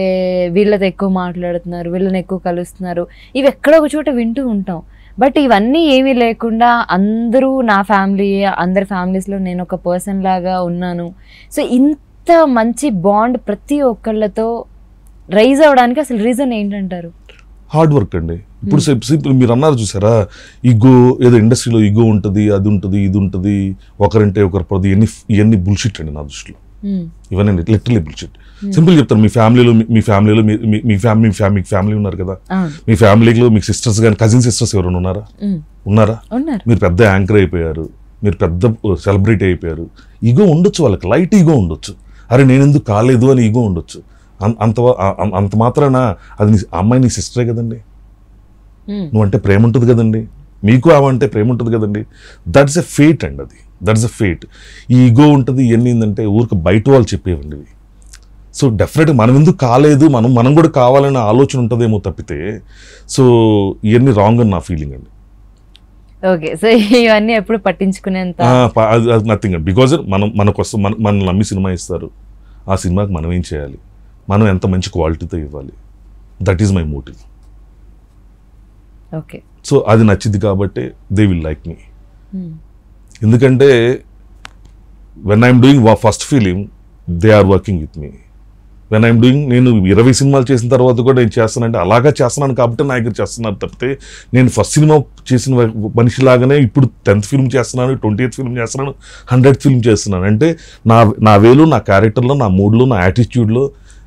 వీళ్ళతో ఎక్కువ మాట్లాడుతున్నారు వీళ్ళని ఎక్కువ కలుస్తున్నారు ఇవి ఎక్కడో ఒక చోట వింటూ ఉంటాం. బట్ ఇవన్నీ ఏమీ లేకుండా అందరూ నా ఫ్యామిలీ అందరి ఫ్యామిలీస్లో నేను ఒక పర్సన్ లాగా ఉన్నాను. సో ఇంత మంచి బాండ్ ప్రతి ఒక్కళ్ళతో రైజ్ అవ్వడానికి అసలు రీజన్ ఏంటంటారు? హార్డ్ వర్క్ అండి. ఇప్పుడు సింపుల్ మీరు అన్నారు చూసారా? ఈగో ఏదో ఇండస్ట్రీలో ఈగో ఉంటుంది అది ఉంటుంది ఇది ఉంటుంది ఒకరంటే ఒకరు పడదు ఇవన్నీ ఇవన్నీ బుల్షిట్ అండి నా దృష్టిలో. ఇవన్నీ లిటరలీ బుల్షిట్ సింపుల్ చెప్తాను మీ ఫ్యామిలీలో మీ- ఫ్యామిలీలో మీ- ఫ్యామిలీ మీ ఫ్యామిలీ ఫ్యామిలీ ఉన్నారు కదా? మీ ఫ్యామిలీలో మీకు సిస్టర్స్ కానీ కజిన్ సిస్టర్స్ ఎవరైనా ఉన్నారా? మ్మ్. ఉన్నారా? మీరు పెద్ద యాంకర్ అయిపోయారు. మీరు పెద్ద సెలబ్రిటీ అయిపోయారు. ఈగో ఉండొచ్చు వాళ్ళకి లైట్ ఈగో ఉండొచ్చు. అరే నేను ఎందుకు కాలేదు అని ఈగో ఉండొచ్చు. అంత అంత మాత్రాన? అది అమ్మాయి నీ సిస్టరే కదండి? మ్మ్. నువ్వంటే ప్రేమ ఉంటుంది కదండి. మీకు ఆవంటే ప్రేమ ఉంటుంది కదండి. దట్స్ ఎ ఫేట్ అండి అది. దట్స్ ఎ ఫేట్ ఈ ఈగో ఉంటుంది ఏంటంటే ఊరికి బయట వాళ్ళు చెప్పేవండి సో డెఫినెట్గా మనం ఎందుకు కాలేదు మనం మనం కూడా కావాలనే ఆలోచన ఉంటుందేమో తప్పితే సో ఇవన్నీ రాంగ్ అని నా ఫీలింగ్ అండి. ఓకే సో ఇవన్నీ ఎప్పుడు పట్టించుకునేంత నథింగ్ అండి. బికాజ్ మనం మన కోసం మన మనల్ని నమ్మి సినిమా ఇస్తారు. ఆ సినిమాకి మనం ఏం చేయాలి? మనం ఎంత మంచి క్వాలిటీతో ఇవ్వాలి? That is my motive okay so అది నచ్చింది కాబట్టి దే విల్ లైక్ మీ. ఎందుకంటే when I'm doing first film they are working with me when I'm doing నేను ఇరవై సినిమాలు చేసిన తర్వాత కూడా నేను చేస్తానంటే అలాగా చేస్తున్నాను కాబట్టి నా దగ్గర చేస్తున్నాను తప్పితే నేను ఫస్ట్ సినిమా చేసిన మనిషిలాగానే ఇప్పుడు టెన్త్ ఫిల్మ్ చేస్తున్నాను ట్వంటీ ఎయిత్ ఫిల్మ్ చేస్తున్నాను హండ్రెడ్ ఫిల్మ్ చేస్తున్నాను అంటే నా నా వేలో నా క్యారెక్టర్లో నా మూడ్లో నా యాటిట్యూడ్లో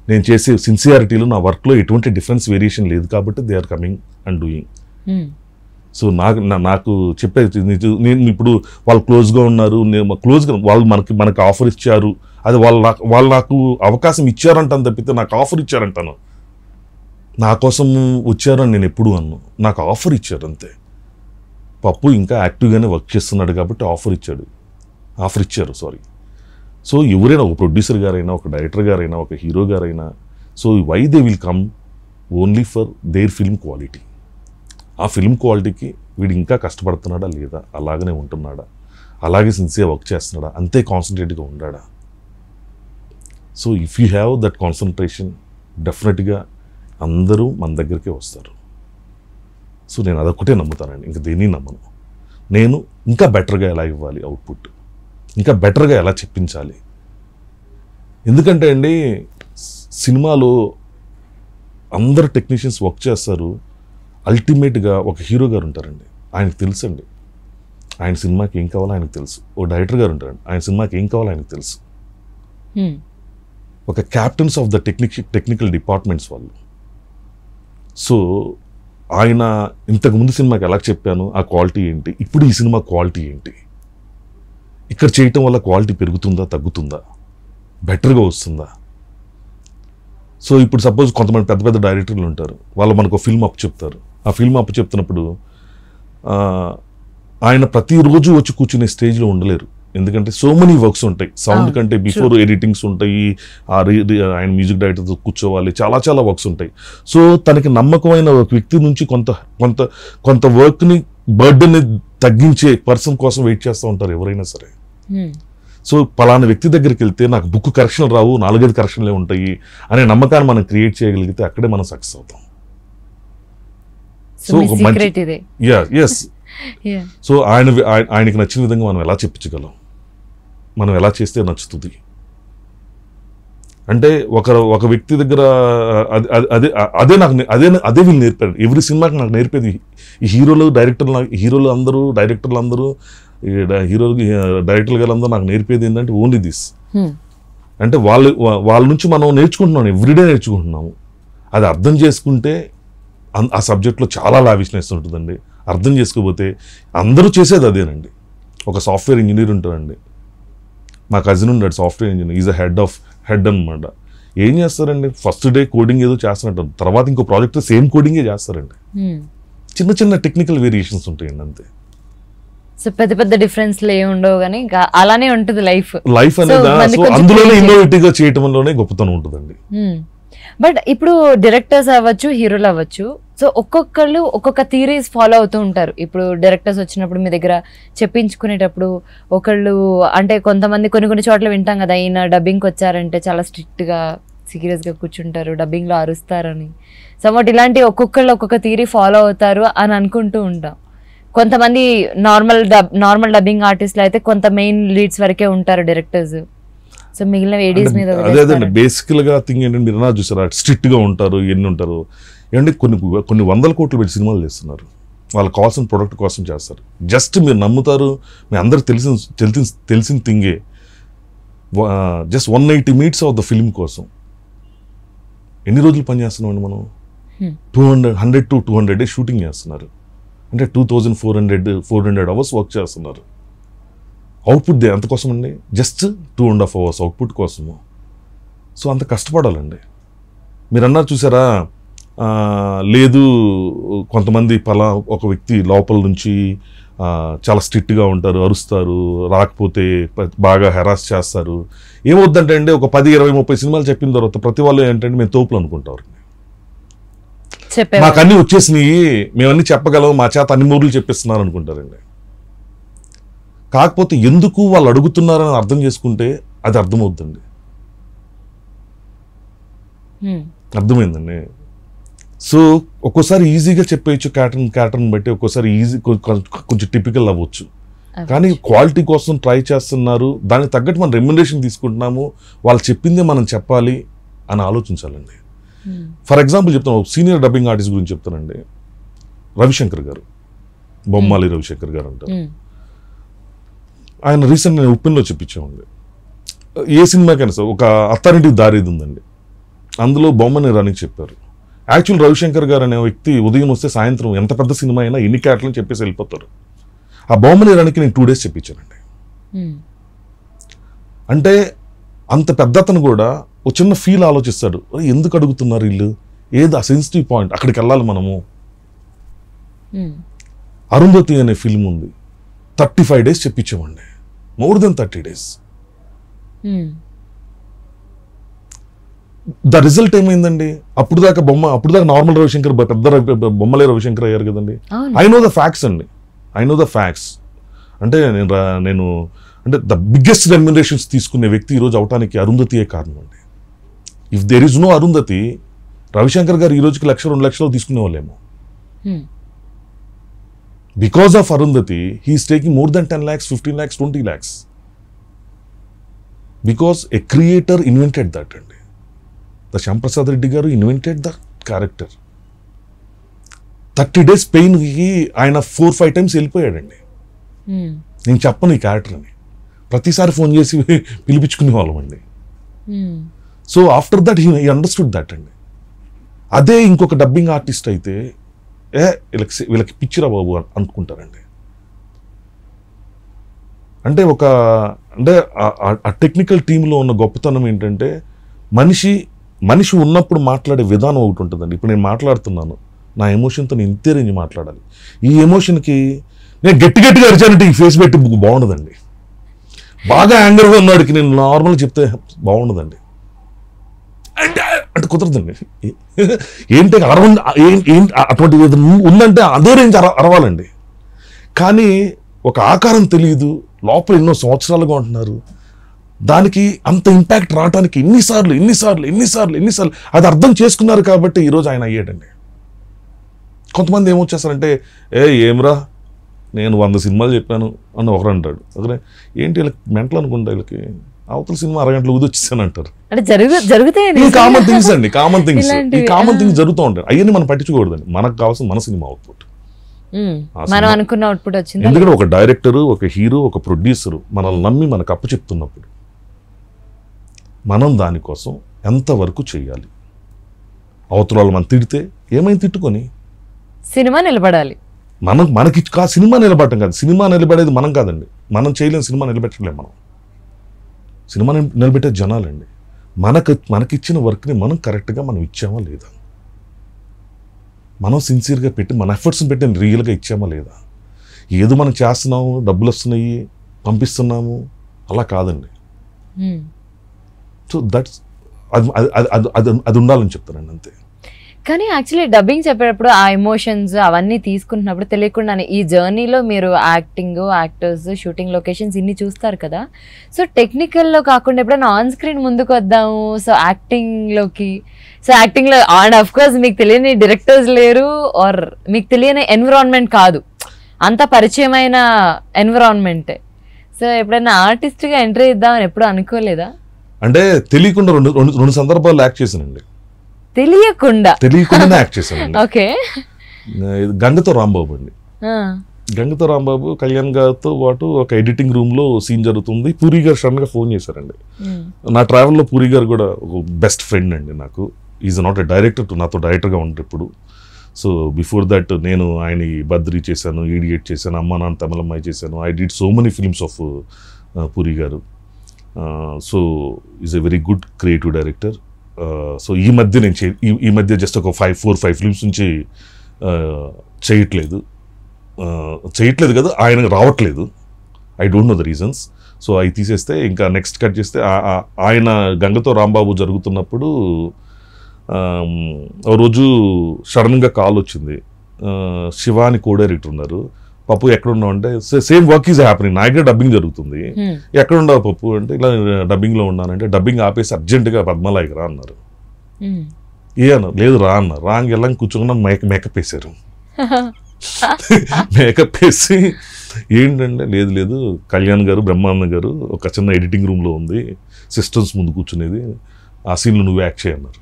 నేను చేసే సిన్సియారిటీలో నా వర్క్లో ఎటువంటి డిఫరెన్స్ వేరియేషన్ లేదు కాబట్టి they are coming and doing. So నాకు నా- నాకు చెప్పేది నేను ఇప్పుడు వాళ్ళు క్లోజ్గా ఉన్నారు నేను క్లోజ్గా వాళ్ళు మనకి మనకి ఆఫర్ ఇచ్చారు. అది వాళ్ళు నాకు వాళ్ళు నాకు అవకాశం ఇచ్చారంటాను తప్పితే నాకు ఆఫర్ ఇచ్చారంటాను. నా కోసం వచ్చారని నేను ఎప్పుడు అన్ను. నాకు ఆఫర్ ఇచ్చారు అంతే. పప్పు ఇంకా యాక్టివ్గానే వర్క్ చేస్తున్నాడు కాబట్టి ఆఫర్ ఇచ్చాడు. ఆఫర్ ఇచ్చారు సారీ. సో ఎవరైనా ఒక ప్రొడ్యూసర్ గారైనా ఒక డైరెక్టర్ గారైనా ఒక హీరో గారైనా so why they will come only for their film quality. ఆ ఫిల్మ్ క్వాలిటీకి వీడు ఇంకా కష్టపడుతున్నాడా లేదా? అలాగనే ఉంటున్నాడా? అలాగే సిన్సియర్ వర్క్ చేస్తున్నాడా? అంతే కాన్సన్ట్రేట్గా ఉండాడా? So if you have that concentration డెఫినెట్గా అందరూ మన దగ్గరికే వస్తారు. సో నేను అదొకటే నమ్ముతానండి. ఇంకా దేన్ని నమ్మను. నేను ఇంకా బెటర్గా ఎలా ఇవ్వాలి అవుట్పుట్ ఇంకా బెటర్గా ఎలా చెప్పించాలి? ఎందుకంటే అండి సినిమాలో అందరు టెక్నీషియన్స్ వర్క్ చేస్తారు. అల్టిమేట్గా ఒక హీరో గారు ఉంటారండి. ఆయనకు తెలుసండి. ఆయన సినిమాకి ఏం కావాలో ఆయనకు తెలుసు. ఓ డైరెక్టర్ గారు ఉంటారండి. ఆయన సినిమాకి ఏం కావాలో ఆయనకు తెలుసు. ఒక captains of the technique technical departments వాళ్ళు. సో ఆయన ఇంతకు ముందు సినిమాకి ఎలా చెప్పాను? ఆ క్వాలిటీ ఏంటి? ఇప్పుడు ఈ సినిమా క్వాలిటీ ఏంటి? ఇక్కడ చేయటం వల్ల క్వాలిటీ పెరుగుతుందా? తగ్గుతుందా? బెటర్గా వస్తుందా? సో ఇప్పుడు సపోజ్ కొంతమంది పెద్ద పెద్ద డైరెక్టర్లు ఉంటారు. వాళ్ళు మనకు ఫిల్మ్ అప్ చెప్తారు. ఆ ఫిల్మ్ అప్ చెప్తున్నప్పుడు ఆయన ప్రతిరోజు వచ్చి కూర్చునే స్టేజ్లో ఉండలేరు. ఎందుకంటే సో మెనీ వర్క్స్ ఉంటాయి. సౌండ్ కంటే బిఫోర్ ఎడిటింగ్స్ ఉంటాయి ఆ ఆయన మ్యూజిక్ డైరెక్టర్తో కూర్చోవాలి చాలా చాలా వర్క్స్ ఉంటాయి. సో తనకి నమ్మకమైన ఒక వ్యక్తి నుంచి కొంత కొంత కొంత వర్క్ని బర్డెన్ని తగ్గించే పర్సన్ కోసం వెయిట్ చేస్తూ ఉంటారు ఎవరైనా సరే. సో పలానా వ్యక్తి దగ్గరికి వెళ్తే నాకు బుక్ కరెక్షన్ రావు నాలుగైదు కరెక్షన్లే ఉంటాయి అనే నమ్మకాన్ని మనం క్రియేట్ చేయగలిగితే అక్కడే మనం సక్సెస్ అవుతాం. సో ఒక మంచి- ఎస్. సో ఆయన ఆయన- ఆయనకి నచ్చిన విధంగా మనం ఎలా చెప్పించగలం మనం ఎలా చేస్తే నచ్చుతుంది? అంటే ఒక ఒక వ్యక్తి దగ్గర అది- అది- నాకు అదే అదే వీళ్ళు నేర్పారు. ఎవ్రీ సినిమాకి నాకు నేర్పేది? ఈ హీరోలు డైరెక్టర్లు హీరోలు అందరూ డైరెక్టర్లు అందరూ హీరోలు డైరెక్టర్లు గారు అందరూ నాకు నేర్పేది ఏంటంటే ఓన్లీ దిస్ హ్మ్. అంటే వాళ్ళు వాళ్ళ నుంచి మనం నేర్చుకుంటున్నాం ఎవ్రీడే నేర్చుకుంటున్నాము. అది అర్థం చేసుకుంటే ఆ సబ్జెక్ట్లో చాలా లావిష్నెస్ ఉంటుందండి. అర్థం చేసుకోకపోతే అందరూ చేసేది అదేనండి. ఒక సాఫ్ట్వేర్ ఇంజనీర్ ఉంటారండి మా కజిన్ ఉన్నాడు software engineer. Is a head of head అనమాట ఏం చేస్తారండి? ఫస్ట్ డే కోడింగ్ ఏదో చేస్తున్నట్టు తర్వాత ఇంకో ప్రాజెక్ట్ సేమ్ కోడింగే చేస్తారండి. చిన్న చిన్న టెక్నికల్ వేరియేషన్స్ ఉంటాయండి అంతే. సో పెద్ద పెద్ద డిఫరెన్స్లు ఏమి ఉండవు కానీ అలానే ఉంటుంది లైఫ్. లైఫ్ అనేది అందులోనే. ఇన్నోవేటివ్గా చేయటంలోనే గొప్పతనం ఉంటుందండి. బట్ ఇప్పుడు డైరెక్టర్స్ అవ్వచ్చు హీరోలు అవ్వచ్చు. సో ఒక్కొక్కళ్ళు ఒక్కొక్క థీరీస్ ఫాలో అవుతూ ఉంటారు. ఇప్పుడు డైరెక్టర్స్ వచ్చినప్పుడు మీ దగ్గర చెప్పించుకునేటప్పుడు ఒకళ్ళు అంటే కొంతమంది కొన్ని కొన్ని చోట్ల వింటాం కదా ఈయన డబ్బింగ్కి వచ్చారంటే చాలా స్ట్రిక్ట్గా సీరియస్గా కూర్చుంటారు డబ్బింగ్లో అరుస్తారని. సమ్వాట్ ఇలాంటి ఒక్కొక్కళ్ళు ఒక్కొక్క థీరీ ఫాలో అవుతారు అని అనుకుంటూ ఉంటాం. కొంతమంది నార్మల్ డబ్ నార్మల్ డబ్బింగ్ ఆర్టిస్టులు అయితే కొంత మెయిన్ లీడ్స్ వరకే ఉంటారు డైరెక్టర్స్ సో మిగిలిన ఏడీస్ మీద అంటే అదే అదండి వదిలేస్తారు. బేసికల్గా థింగ్ ఏంటంటే మీరు నా చూసారా స్ట్రిక్ట్గా ఉంటారు ఎన్ని ఉంటారు. ఏంటంటే కొన్ని కొన్ని వందల కోట్లు పెట్టి సినిమాలు చేస్తున్నారు. వాళ్ళకి కావాల్సిన ప్రొడక్ట్ కోసం చేస్తారు. జస్ట్ మీరు నమ్ముతారు మీ అందరికి తెలిసిన తెలిసిన తెలిసిన థింగే just one eighty minutes of the film కోసం. ఎన్ని రోజులు పని చేస్తున్నామండి మనం. Two hundred hundred to two hundred shooting చేస్తున్నారు. అంటే two thousand four hundred four hundred hours work చేస్తున్నారు. అవుట్పుట్ దే అంతకోసం అండి. Just two and half hours output కోసము. సో అంత కష్టపడాలండి. మీరు అన్నారు చూసారా లేదు కొంతమంది పలా ఒక వ్యక్తి లోపల నుంచి చాలా స్ట్రిక్ట్గా ఉంటారు అరుస్తారు రాకపోతే బాగా హెరాస్ చేస్తారు. ఏమవుద్దంటే అండి ఒక పది ఇరవై ముప్పై సినిమాలు చెప్పిన తర్వాత ప్రతి వాళ్ళు ఏంటంటే మేము తోపులు అనుకుంటారు మాకు అన్ని వచ్చేసినాయి మేమన్నీ చెప్పగలం మా చేత అన్ని మూరులు చెప్పిస్తున్నారు అనుకుంటారండి కాకపోతే ఎందుకు వాళ్ళు అడుగుతున్నారని అర్థం చేసుకుంటే అది అర్థమవుద్దండి. హ్మ్. అర్థమైందండి. సో ఒక్కోసారి ఈజీగా చెప్పేయచ్చు క్యాటర్న్ క్యాటర్న్ బట్టి ఒక్కోసారి ఈజీ కొంచెం టిపికల్ అవ్వచ్చు. కానీ క్వాలిటీ కోసం ట్రై చేస్తున్నారు దానికి తగ్గట్టు మనం రెమ్యునరేషన్ తీసుకుంటున్నాము వాళ్ళు చెప్పిందే మనం చెప్పాలి అని ఆలోచించాలండి. ఫర్ ఎగ్జాంపుల్ చెప్తాను సీనియర్ డబ్బింగ్ ఆర్టిస్ట్ గురించి చెప్తానండి. రవిశంకర్ గారు. బొమ్మాలి రవిశంకర్ గారు అంటారు. ఆయన రీసెంట్ నేను ఉప్పెన్లో చెప్పించామండి ఏ సినిమాకైనా సార్ ఒక అథారిటీ దారి ఉందండి అందులో బొమ్మని రానికి చెప్పారు. యాక్చువల్ రవిశంకర్ గారు అనే వ్యక్తి ఉదయం వస్తే సాయంత్రం ఎంత పెద్ద సినిమా అయినా ఎన్ని క్యారెక్టర్లు చెప్పేసి వెళ్ళిపోతారు. ఆ బొమ్మని రానికి నేను టూ డేస్ చెప్పించానండి. అంటే అంత పెద్ద అతను కూడా ఒక చిన్న ఫీల్ ఆలోచిస్తాడు. "అరే, ఎందుకు అడుగుతున్నారు వీళ్ళు? ఏది ఆ సెన్సిటివ్ పాయింట్ అక్కడికి వెళ్ళాలి మనము. అరుంధతి అనే ఫిల్మ్ ఉంది. Thirty five days చెప్పించామండి more than thirty days the result ఏమైందండి? అప్పుడు దాకా బొమ్మ అప్పుడు దాకా నార్మల్ రవిశంకర్ పెద్ద బొమ్మలే రవిశంకర్ అయ్యారు కదండి. ఐ నో ద ఫ్యాక్ట్స్ అండి. ఐ నో ద ఫ్యాక్ట్స్ అంటే నేను నేను అంటే ద బిగ్గెస్ట్ రెమ్యునరేషన్స్ తీసుకునే వ్యక్తి ఈరోజు అవటానికి అరుంధతియే కారణం అండి if there is no Arundhati Ravishankar గారు ఈ రోజుకి లక్ష రెండు లక్షలు తీసుకునే వాళ్ళేమో ఉమ్, because of Arundhati he's taking more than ten lakhs fifteen lakhs twenty lakhs because a creator invented that అండి ద శ్యాంప్రసాద్ రెడ్డి గారు invented the character thirty days పెయిన్కి ఆయన ఫోర్ ఫైవ్ టైమ్స్ వెళ్ళిపోయాడండి. ఉమ్, నేను చెప్పను ఈ క్యారెక్టర్ని. ప్రతిసారి ఫోన్ చేసి పిలిపించుకునే వాళ్ళం అండి. ఉమ్, so after that he understood that అండి. అదే ఇంకొక డబ్బింగ్ ఆర్టిస్ట్ అయితే ఏ వీళ్ళకి వీళ్ళకి పిచ్చిరా బాబు అనుకుంటారండి. అంటే ఒక అంటే ఆ- టెక్నికల్ టీంలో ఉన్న గొప్పతనం ఏంటంటే మనిషి మనిషి ఉన్నప్పుడు మాట్లాడే విధానం ఒకటి ఉంటుందండి. ఇప్పుడు నేను మాట్లాడుతున్నాను. నా ఎమోషన్తో నేను ఇంతే రేంజ్ మాట్లాడాలి. ఈ ఎమోషన్కి నేను గట్టి గట్టిగా అరిచానంటే ఈ ఫేస్ పెట్టి బాగుండదండి. బాగా యాంగర్గా ఉన్నాడికి నేను నార్మల్గా చెప్తే బాగుండదండి. అంటే అంటే కుదరదండి. ఏంటి అరవ ఏంటి అటువంటి ఉందంటే అదే రేంజ్ అర అరవాలండి. కానీ ఒక ఆకారం తెలియదు లోపల ఎన్నో సంవత్సరాలుగా ఉంటున్నారు. దానికి అంత ఇంపాక్ట్ రావడానికి ఎన్నిసార్లు ఎన్నిసార్లు ఎన్నిసార్లు ఎన్నిసార్లు అది అర్థం చేసుకున్నారు కాబట్టి ఈరోజు ఆయన అయ్యాడండి. కొంతమంది ఏమొచ్చేస్తారంటే ఏ ఏమ్రా? నేను వంద సినిమాలు చెప్పాను అని ఒకరు అంటాడు ఒకరే ఏంటి వీళ్ళకి మెంటలు అనుకుంటా వీళ్ళకి? అవతల సినిమా అరగంటలో ఊది వచ్చేసాను అంటారు. అంటే కామన్ థింగ్స్ అండి కామన్ థింగ్స్ ఈ కామన్. థింగ్స్ జరుగుతూ ఉంటాయి. అవన్నీ మనం పట్టించుకోకూడదండి. మనకు కావాల్సిన మన సినిమా అవుట్పుట్. మనం అనుకున్న అవుట్పుట్ వచ్చింది? ఎందుకంటే ఒక డైరెక్టర్ ఒక హీరో ఒక ప్రొడ్యూసర్ మనల్ని నమ్మి మనకు అప్పు చెప్తున్నప్పుడు మనం దానికోసం ఎంతవరకు చేయాలి? అవతల వాళ్ళు మనం తిడితే ఏమైంది తిట్టుకొని? సినిమా నిలబడాలి. మనం మనకి సినిమా నిలబడటం కాదు. సినిమా నిలబడేది మనం కాదండి. మనం చేయలేని సినిమా నిలబెట్టలేం మనం. సినిమా నిల- నిలబెట్టే జనాలండి. మనకు మనకిచ్చిన వర్క్ని మనం కరెక్ట్గా మనం ఇచ్చామా లేదా? మనం సిన్సియర్గా పెట్టి మన ఎఫర్ట్స్ని పెట్టి రియల్గా ఇచ్చామా లేదా? ఏదో మనం చేస్తున్నాము డబ్బులు వస్తున్నాయి పంపిస్తున్నాము అలా కాదండి. సో దట్స్ అది అది అది- అది అది అది ఉండాలని చెప్తానండి అంతే. కానీ యాక్చువల్లీ డబ్బింగ్ చెప్పేటప్పుడు ఆ ఎమోషన్స్ అవన్నీ తీసుకుంటున్నప్పుడు తెలియకుండానే ఈ జర్నీలో మీరు యాక్టింగ్ యాక్టర్స్ షూటింగ్ లొకేషన్స్ ఇన్ని చూస్తారు కదా. సో టెక్నికల్లో కాకుండా ఎప్పుడైనా ఆన్ స్క్రీన్ ముందుకు వద్దాము. సో యాక్టింగ్లోకి సో యాక్టింగ్లో అండ్ అఫ్ కోర్స్ మీకు తెలియని డైరెక్టర్స్ లేరు ఆర్ మీకు తెలియని ఎన్విరాన్మెంట్ కాదు. అంత పరిచయమైన ఎన్విరాన్మెంటే సో ఎప్పుడైనా ఆర్టిస్ట్గా ఎంట్రీ ఇద్దామని ఎప్పుడు అనుకోలేదా? అంటే తెలియకుండా రెండు రెండు సందర్భాలు యాక్ట్ చేశానండి. తెలియకుండా. తెలియకుండానే యాక్ట్ చేశానండి ఓకే. గంగతో రాంబాబు అండి. గంగతో రాంబాబు కళ్యాణ్ గారితో పాటు ఒక ఎడిటింగ్ రూమ్లో సీన్ జరుగుతుంది. పూరి గారు సడన్గా ఫోన్ చేశారండి. నా ట్రావెల్లో పూరి గారు కూడా ఒక బెస్ట్ ఫ్రెండ్ అండి నాకు. Is not a director to నాతో డైరెక్టర్గా ఉంటారు ఇప్పుడు. సో బిఫోర్ దట్ నేను ఆయన బద్రీ చేశాను ఈడియట్ చేశాను అమ్మ నాన్న తమిళమ్మాయి చేశాను. I did so many films of Puri garu. So is a very good creative director so ఈ మధ్య నేను చే- ఈ- ఈ మధ్య జస్ట్ ఒక ఫైవ్ ఫోర్ ఫైవ్ ఫిలిమ్స్ నుంచి చేయట్లేదు. చేయట్లేదు కదా ఆయన రావట్లేదు. I don't know the reasons so అవి తీసేస్తే ఇంకా నెక్స్ట్ కట్ చేస్తే ఆయన గంగతో రాంబాబు జరుగుతున్నప్పుడు ఆమ్, రోజు సడన్గా కాల్ వచ్చింది. ఆ, శివ పప్పు ఎక్కడ ఉన్నావు అంటే సేమ్ వర్క్ ఈజ్ హ్యాపెనింగ్. నా దగ్గర డబ్బింగ్ జరుగుతుంది. ఎక్కడ ఉండవు పప్పు అంటే ఇలా డబ్బింగ్లో ఉన్నానంటే డబ్బింగ్ ఆపేసి అర్జెంటుగా పద్మలాయికి రా అన్నారు. ఏ అన్నారు లేదు రా అన్నారు రాంగ్ వెళ్ళం కూర్చోకుండా మేక మేకప్ వేశారు. మేకప్ వేసి ఏంటంటే లేదు లేదు కళ్యాణ్ గారు బ్రహ్మానంద గారు ఒక చిన్న ఎడిటింగ్ రూమ్లో ఉంది. సిస్టమ్స్ ముందు కూర్చునేది. ఆ సీన్లు నువ్వు యాక్ట్ చేయన్నారు.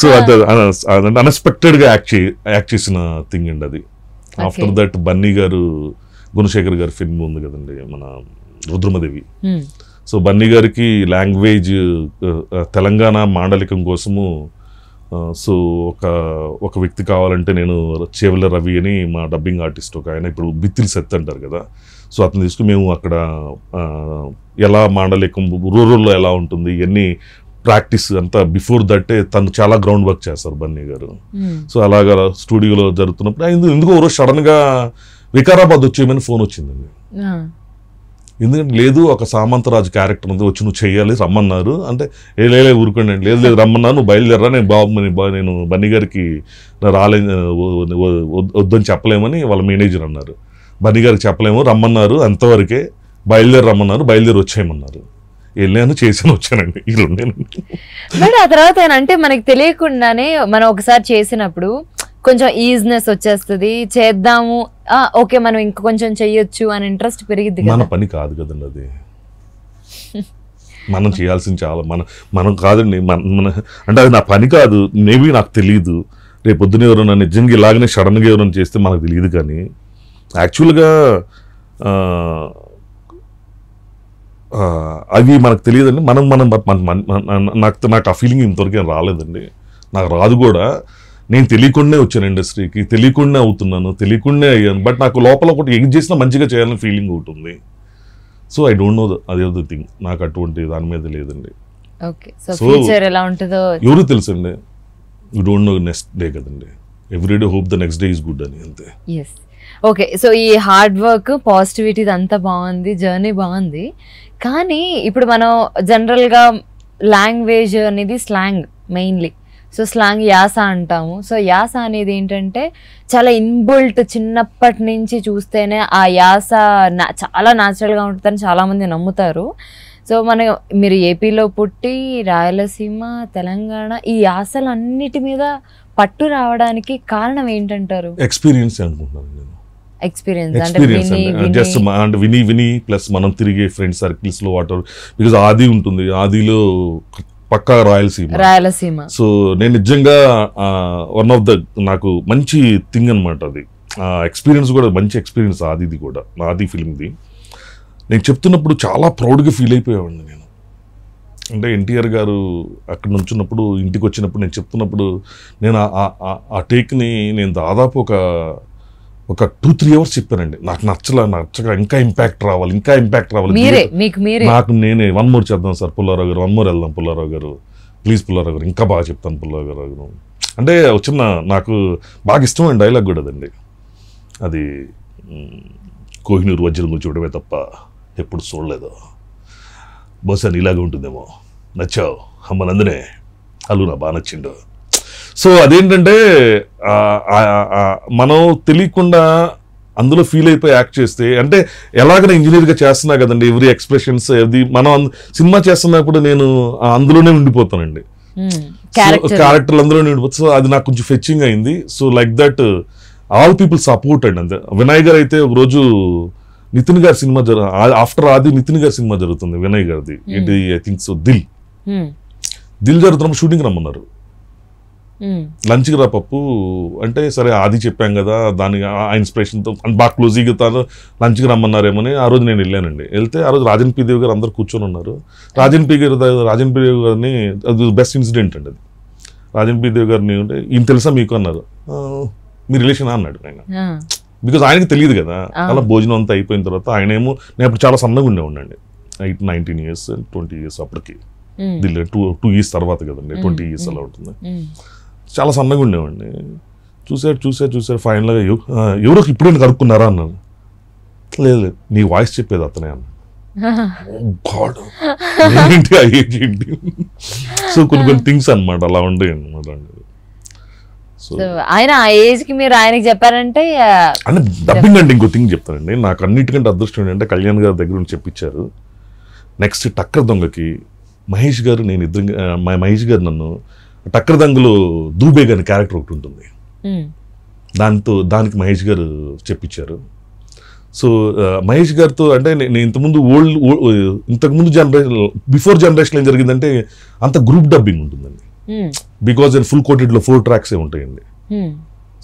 సో అది అన్ఎక్స్పెక్టెడ్గా యాక్ట్ చే యాక్ట్ చేసిన థింగ్ అండి అది. ఆఫ్టర్ దట్ బన్నీ గారు గుణశేఖర్ గారి ఫిల్మ్ ఉంది కదండి మన రుద్రమదేవి. సో బన్నీ గారికి లాంగ్వేజ్ తెలంగాణ మాండలికం కోసము సో ఒక ఒక వ్యక్తి కావాలంటే నేను చేవల రవి అని మా డబ్బింగ్ ఆర్టిస్ట్ ఒక ఆయన ఇప్పుడు బిత్తిల్ సెత్ అంటారు కదా. సో అతను తీసుకుని మేము అక్కడ ఎలా మాండలికం రూరల్లో ఎలా ఉంటుంది ఇవన్నీ ప్రాక్టీస్ అంతా బిఫోర్ దట్టే తను చాలా గ్రౌండ్ వర్క్ చేస్తారు బన్నీ గారు మ్మ్. సో అలాగా స్టూడియోలో జరుగుతున్నప్పుడు ఎందుకు ఓ రోజు సడన్గా వికారాబాద్ వచ్చేయమని ఫోన్ వచ్చిందండి. ఎందుకంటే లేదు ఒక సామంతరాజు క్యారెక్టర్ ఉంది వచ్చి నువ్వు చెయ్యాలి రమ్మన్నారు అంటే ఏ లేలే ఊరుకోండి. లేదు లేదు రమ్మన్నారు నువ్వు బయలుదేరా నేను బాబు నేను బన్నీ గారికి నా రాలే వద్దని చెప్పలేమని వాళ్ళ మేనేజర్ అన్నారు బన్నీ గారికి చెప్పలేము రమ్మన్నారు అంతవరకే బయలుదేరి రమ్మన్నారు బయలుదేరి వచ్చేయమన్నారు వెళ్ళాను చేసాను వచ్చానండి. ఈ రెండేనండి ఆ తర్వాత అంటే మనకి తెలియకుండానే మనం ఒకసారి చేసినప్పుడు కొంచెం ఈజినెస్ వచ్చేస్తుంది చేద్దాము ఓకే మనం ఇంక కొంచెం చెయ్యొచ్చు అని ఇంట్రెస్ట్ పెరిగిద్ది మన పని కాదు కదండి అది. మనం చేయాల్సింది చాలా మన మనం కాదండి మన మన అంటే అది నా పని కాదు మేబీ నాకు తెలియదు రేపు పొద్దున ఎవరైనా నిజంగా ఇలాగనే సడన్గా ఎవరైనా చేస్తే మనకు తెలియదు కానీ యాక్చువల్గా అవి మనకు తెలియదండి. మనం మనం నాకు నాకు ఆ ఫీలింగ్ ఇంతవరకు రాలేదండి. నాకు రాదు కూడా. నేను తెలియకుండానే వచ్చాను ఇండస్ట్రీకి తెలియకుండానే అవుతున్నాను తెలియకుండానే అయ్యాను. బట్ నాకు లోపల ఒకటి ఏం చేసినా మంచిగా చేయాలని ఫీలింగ్ ఒకటి ఉంది. సో ఐ డోంట్ నో అదే ద థింగ్ నాకు అటువంటి దాని మీద లేదండి. ఓకే సో ఎవరు తెలుసండి? You don't know next day కదండి. Every day hope the next day is good అని అంతే. ఓకే సో ఈ హార్డ్ వర్క్ పాజిటివిటీ ఇదంతా బాగుంది జర్నీ బాగుంది. కానీ ఇప్పుడు మనం జనరల్గా లాంగ్వేజ్ అనేది స్లాంగ్ మెయిన్లీ. సో స్లాంగ్ యాస అంటాము. సో యాస అనేది ఏంటంటే చాలా ఇన్బుల్ట్ చిన్నప్పటి నుంచి చూస్తేనే ఆ యాస నా చాలా న్యాచురల్గా ఉంటుందని చాలామంది నమ్ముతారు. సో మన మీరు ఏపీలో పుట్టి రాయలసీమ తెలంగాణ ఈ యాసలు అన్నిటి మీద పట్టు రావడానికి కారణం ఏంటంటారు? ఎక్స్పీరియన్స్ అనుకుంటున్నాను నేను. ఎక్స్పీరియన్స్ అండి జస్ట్ అంటే విని. విని ప్లస్ మనం తిరిగే ఫ్రెండ్ సర్కిల్స్లో వాటర్ బికాజ్ ఆది ఉంటుంది ఆదిలో పక్కా రాయలసీమ రాయలసీమ సో నేను నిజంగా వన్ ఆఫ్ ద నాకు మంచి థింగ్ అనమాట అది. ఆ ఎక్స్పీరియన్స్ కూడా మంచి ఎక్స్పీరియన్స్ ఆదిది కూడా ఆది ఫిల్మ్ది. నేను చెప్తున్నప్పుడు చాలా ప్రౌడ్గా ఫీల్ అయిపోయామండి నేను. అంటే ఎన్టీఆర్ గారు అక్కడ నుంచున్నప్పుడు ఇంటికి వచ్చినప్పుడు నేను చెప్తున్నప్పుడు నేను ఆ టేక్ని నేను దాదాపు ఒక ఒక టూ త్రీ అవర్స్ చెప్పానండి. నాకు నచ్చలా నచ్చక ఇంకా ఇంపాక్ట్ రావాలి ఇంకా ఇంపాక్ట్ రావాలి. నాకు నేనే వన్ మోర్ చేద్దాం sir Pullarao garu. One more వెళ్దాం పుల్లారావు గారు. ప్లీజ్ పుల్లారావు గారు ఇంకా బాగా చెప్తాను పుల్లారావు గారు. అంటే చిన్న నాకు బాగా ఇష్టమైన డైలాగ్ కూడా అదండి. అది కోహినూరు వజ్రం గురించి చూడమే తప్ప ఎప్పుడు చూడలేదు. బహుశా నీలాగా ఉంటుందేమో. నచ్చావు. అమ్మ నందనే అల్లు నా బాగా నచ్చిండు. సో అదేంటంటే మనం తెలియకుండా అందులో ఫీల్ అయిపోయి యాక్ట్ చేస్తే అంటే ఎలాగైనా ఇంజనీర్గా చేస్తున్నా కదండి ఎవ్రీ ఎక్స్ప్రెషన్స్ అది మనం సినిమా చేస్తున్నప్పుడు నేను అందులోనే ఉండిపోతానండి. క్యారెక్టర్ క్యారెక్టర్లు అందులోనే ఉండిపోతుంది సో అది నాకు కొంచెం ఫెచ్చింగ్ అయింది. So like that all people support అండి అంతే. వినయ్ గారు అయితే ఒక రోజు నితిన్ గారి సినిమా జరు ఆఫ్టర్ ఆది నితిన్ గారి సినిమా జరుగుతుంది వినయ్ గారిది. ఏంటి I think so Dil. Dil జరుగుతున్నప్పుడు షూటింగ్ రమ్మన్నారు. లంచ్కి రా పప్పు. అంటే సరే ఆది చెప్పాం కదా దాని ఆ ఇన్స్పిరేషన్తో బాగా క్లోజీగా తాను లంచ్కి రమ్మన్నారేమని ఆ రోజు నేను వెళ్ళానండి. వెళ్తే ఆ రోజు రాజన్ పి దేవ్ గారు అందరు కూర్చొని ఉన్నారు. రాజన్ పి గారు రాజన్ పి దేవ్ గారిని అది బెస్ట్ ఇన్సిడెంట్ అండి అది. రాజన్ పి దేవ్ గారిని అంటే ఈయన తెలుసా మీకు? అన్నారు. "ఆ, మీ రిలేషన్ అన్నాడు ఆయన. బికాజ్ ఆయనకి తెలియదు కదా. అలా భోజనం అంతా అయిపోయిన తర్వాత ఆయన ఏమో నేను అప్పుడు చాలా సన్నగా ఉండేవాడిని eight nineteen years twenty years అప్పటికి. దిల్లే టూ టూ ఇయర్స్ తర్వాత కదండి ట్వంటీ ఇయర్స్ అలా ఉంటుంది. చాలా సన్నగా ఉండేవాడిని. చూసాడు చూసాడు చూసాడు ఫైనల్గా ఎవరో ఇప్పుడే కనుక్కున్నారా అన్నాను లేదు లేదు నీ వాయిస్ చెప్పేది అతనే అన్న గాడ్ ఏంటి ఆ ఏజ్ ఏంటి? సో కొన్ని కొన్ని థింగ్స్ అన్నమాట అలా ఉండే అనమాట ఆయన ఆ ఏజ్కి మీరు ఆయనకి చెప్పారంటే అంటే డబ్బింగ్ అంటే ఇంకో థింగ్ చెప్తానండి. నాకు అన్నిటికంటే అదృష్టం ఏంటంటే కళ్యాణ్ గారి దగ్గర నుంచి చెప్పించారు. నెక్స్ట్ టక్కర్ దొంగకి మహేష్ గారు నేను ఇద్దరు మా మహేష్ గారు నన్ను టక్కర్ దొంగలో దూబే గారి క్యారెక్టర్ ఒకటి ఉంటుంది. దాంతో దానికి మహేష్ గారు చెప్పించారు. సో మహేష్ గారితో అంటే నేను ఇంతకుముందు ఓల్డ్ ఇంతకుముందు జనరేషన్ బిఫోర్ జనరేషన్ ఏం జరిగిందంటే అంత గ్రూప్ డబ్బింగ్ ఉంటుందండి. బికాజ్ అండ్ ఫుల్ కోటెడ్లో ఫోర్ ట్రాక్సే ఉంటాయండి.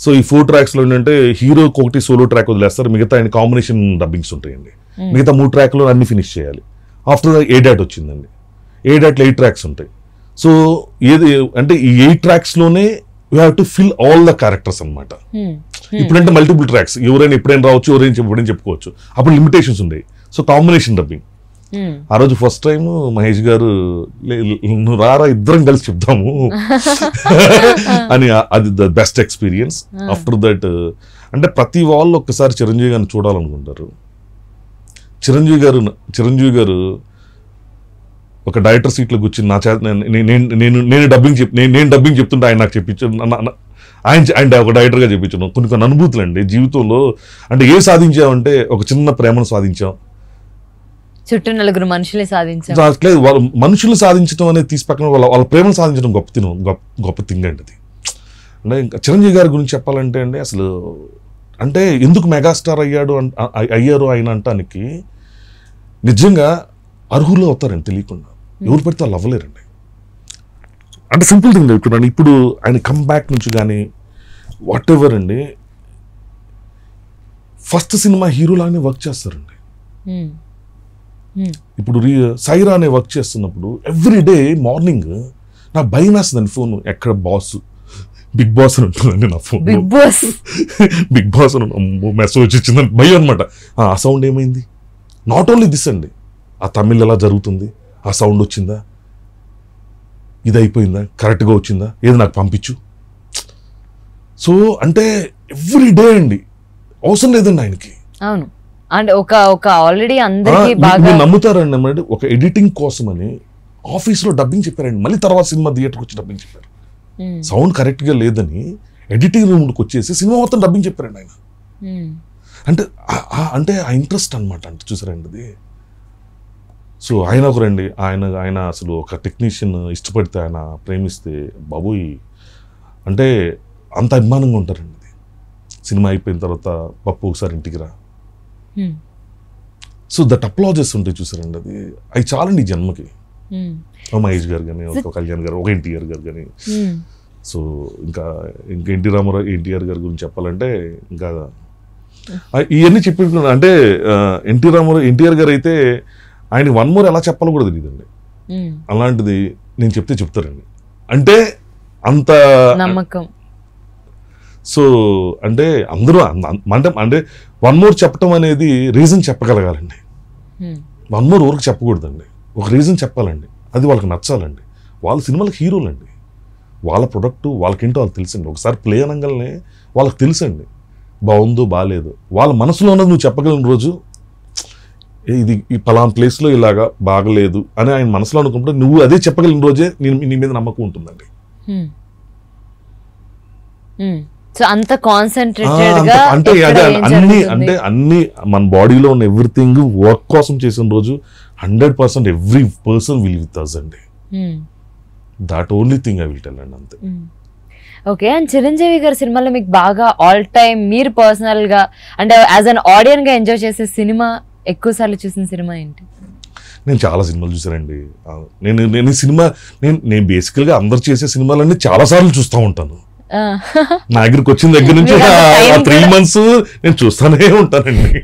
సో ఈ ఫోర్ ట్రాక్స్లో ఏంటంటే హీరోకి ఒకటి సోలో ట్రాక్ వదిలేస్తారు మిగతా ఆయన కాంబినేషన్ డబ్బింగ్స్ ఉంటాయండి. మిగతా మూడు ట్రాక్లో అన్ని ఫినిష్ చేయాలి. ఆఫ్టర్ ఏ డాట్ వచ్చిందండి. ఏ డాట్లో ఎయిట్ ట్రాక్స్ ఉంటాయి. సో ఏది అంటే ఈ ఎయిట్ ట్రాక్స్లోనే you have to fill all the characters అన్నమాట. Hmm. ఇప్పుడంటే మల్టిపుల్ ట్రాక్స్ ఎవరైనా ఎప్పుడైనా రావచ్చు ఎవరైనా ఎప్పుడైనా చెప్పుకోవచ్చు. అప్పుడు లిమిటేషన్స్ ఉండేవి. So combination dubbing. ఆ రోజు ఫస్ట్ టైం మహేష్ గారు "లే- నువ్వు రారా ఇద్దరం కలిసి చెప్తాము అని అది the best experience after that అంటే ప్రతి వాళ్ళు ఒక్కసారి చిరంజీవి గారిని చూడాలనుకుంటారు. చిరంజీవి గారు చిరంజీవి గారు ఒక డైరెక్టర్ సీట్లో కూర్చుని నా చేత నేను నేను- డబ్బింగ్ చెప్ నేను నేను డబ్బింగ్ చెప్తుంటే ఆయన నాకు నా- ఆయన ఆయన ఒక డైరెక్టర్గా చెప్పించాను కొన్ని కొన్ని అనుభూతులు అండి. జీవితంలో అంటే ఏం సాధించామంటే ఒక చిన్న ప్రేమను సాధించాం. చుట్టూ నలుగురు మనుషులే సాధించాం. లేదు వాళ్ళు మనుషులు సాధించడం అనేది తీసి పక్కన వాళ్ళ వాళ్ళ ప్రేమను సాధించడం గొప్ప తిను గొప్ప గొప్ప థింగ్ అండి అది. అంటే ఇంకా చిరంజీవి గారి గురించి చెప్పాలంటే అండి అసలు అంటే ఎందుకు మెగాస్టార్ అయ్యాడు అయ్యారు ఆయన అంటానికి నిజంగా అర్హులు అవుతారండి తెలియకుండా. ఎవరు పడితే వాళ్ళు అవ్వలేరండి. అంటే సింపుల్ థింగ్ చెప్తున్నాను ఇప్పుడు ఆయన కమ్ బ్యాక్ నుంచి కానీ వాట్ ఎవర్ అండి ఫస్ట్ సినిమా హీరోలాగానే వర్క్ చేస్తారండి. Hmm. Hmm. ఇప్పుడు రీ సైరా అనే వర్క్ చేస్తున్నప్పుడు ఎవ్రీ డే మార్నింగ్ నాకు భయం వేస్తుందండి ఫోన్ ఎక్కడ బాస్ బిగ్ బాస్ అని ఉంటుందండి నా phone big boss big boss అని మెసేజ్ వచ్చిందని భయం అనమాట ఆ సౌండ్ ఏమైంది? నాట్ ఓన్లీ దిస్ అండి. ఆ తమిళ్ ఎలా జరుగుతుంది? ఆ సౌండ్ వచ్చిందా? ఇది అయిపోయిందా కరెక్ట్గా వచ్చిందా? ఏది నాకు పంపించు. సో అంటే ఎవ్రీ డే అండి. అవసరం లేదండి ఆయనకి. అవును. అంటే ఒక ఒక ఆల్రెడీ అందరికి బాగా నమ్ముతారండి అన్నమాట. ఒక ఎడిటింగ్ కోసమని ఆఫీస్లో డబ్బింగ్ చెప్పారండి. మళ్ళీ తర్వాత సినిమా థియేటర్కి వచ్చి డబ్బింగ్ చెప్పారు. సౌండ్ కరెక్ట్గా లేదని ఎడిటింగ్ రూమ్కి వచ్చేసి సినిమా మొత్తం డబ్బింగ్ చెప్పారండి ఆయన. అంటే అంటే ఆ ఇంట్రెస్ట్ అనమాట అంటే చూసారండి అది. సో ఆయన ఒకరండి ఆయన ఆయన అసలు ఒక టెక్నీషియన్ ఇష్టపడితే ఆయన ప్రేమిస్తే బాబోయ్. అంటే అంత అభిమానంగా ఉంటారండి సినిమా అయిపోయిన తర్వాత పప్పు ఒకసారి ఇంటికి రా. సో దట్ అప్లాజెస్ ఉంటాయి చూసారండి అది. అవి చాలండి జన్మకి. ఒక మహేష్ గారు కానీ ఒక కళ్యాణ్ గారు ఒక ఎన్టీఆర్ గారు కానీ. సో ఇంకా ఇంకా ఎన్టీ రామారావు ఎన్టీఆర్ గారి గురించి చెప్పాలంటే ఇంకా ఇవన్నీ చెప్పి అంటే ఎన్టీ రామారావు ఎన్టీఆర్ గారు అయితే ఆయన వన్ మోర్ ఎలా చెప్పాలో కూడా తెలియదండి. అలాంటిది నేను చెప్తే చెప్తారండి. అంటే అంత నమ్మకం. సో అంటే అందరూ అంటే అంటే వన్ మోర్ చెప్పటం అనేది రీజన్ చెప్పగలగాలండి. వన్ మోర్ ఊరికి చెప్పకూడదండి. ఒక రీజన్ చెప్పాలండి. అది వాళ్ళకి నచ్చాలండి. వాళ్ళ సినిమాలకు హీరోలండి. వాళ్ళ ప్రొడక్ట్ వాళ్ళకేంటో వాళ్ళకి తెలుసండి. ఒకసారి ప్లే అనగానే వాళ్ళకి తెలుసండి. బాగుందో బాగాలేదు వాళ్ళ మనసులో ఉన్నది నువ్వు చెప్పగలిగిన రోజు "ఏ, ఇది ఈ పలానా ప్లేస్లో ఇలాగా బాగలేదు అని ఆయన మనసులో అనుకుంటే నువ్వు అదే చెప్పగలిగిన రోజే నేను నీ మీద నమ్మకం ఉంటుందండి. అంత అంటే అదే అన్ని? అంటే అన్ని మన బాడీలో ఉన్న ఎవ్రీథింగ్ వర్క్ కోసం చేసిన రోజు hundred percent every person will with us అండి. That only thing I will tell అండి అంతే. ఓకే అండ్ చిరంజీవి గారి సినిమాలో మీకు బాగా ఆల్ టైమ్ మీరు పర్సనల్గా అంటే యాజ్ అన్ ఆడియన్గా ఎంజాయ్ చేసే సినిమా ఎక్కువ సార్లు చూసిన సినిమా ఏంటి? నేను చాలా సినిమాలు చూసానండి ఆ, నేను నేను సినిమా నేను నేను బేసికల్గా అందరు చేసే సినిమాలన్నీ చాలా సార్లు చూస్తూ ఉంటాను. నా దగ్గరికి వచ్చిన దగ్గర నుంచి త్రీ మంత్స్ నేను చూస్తానే ఉంటానండి.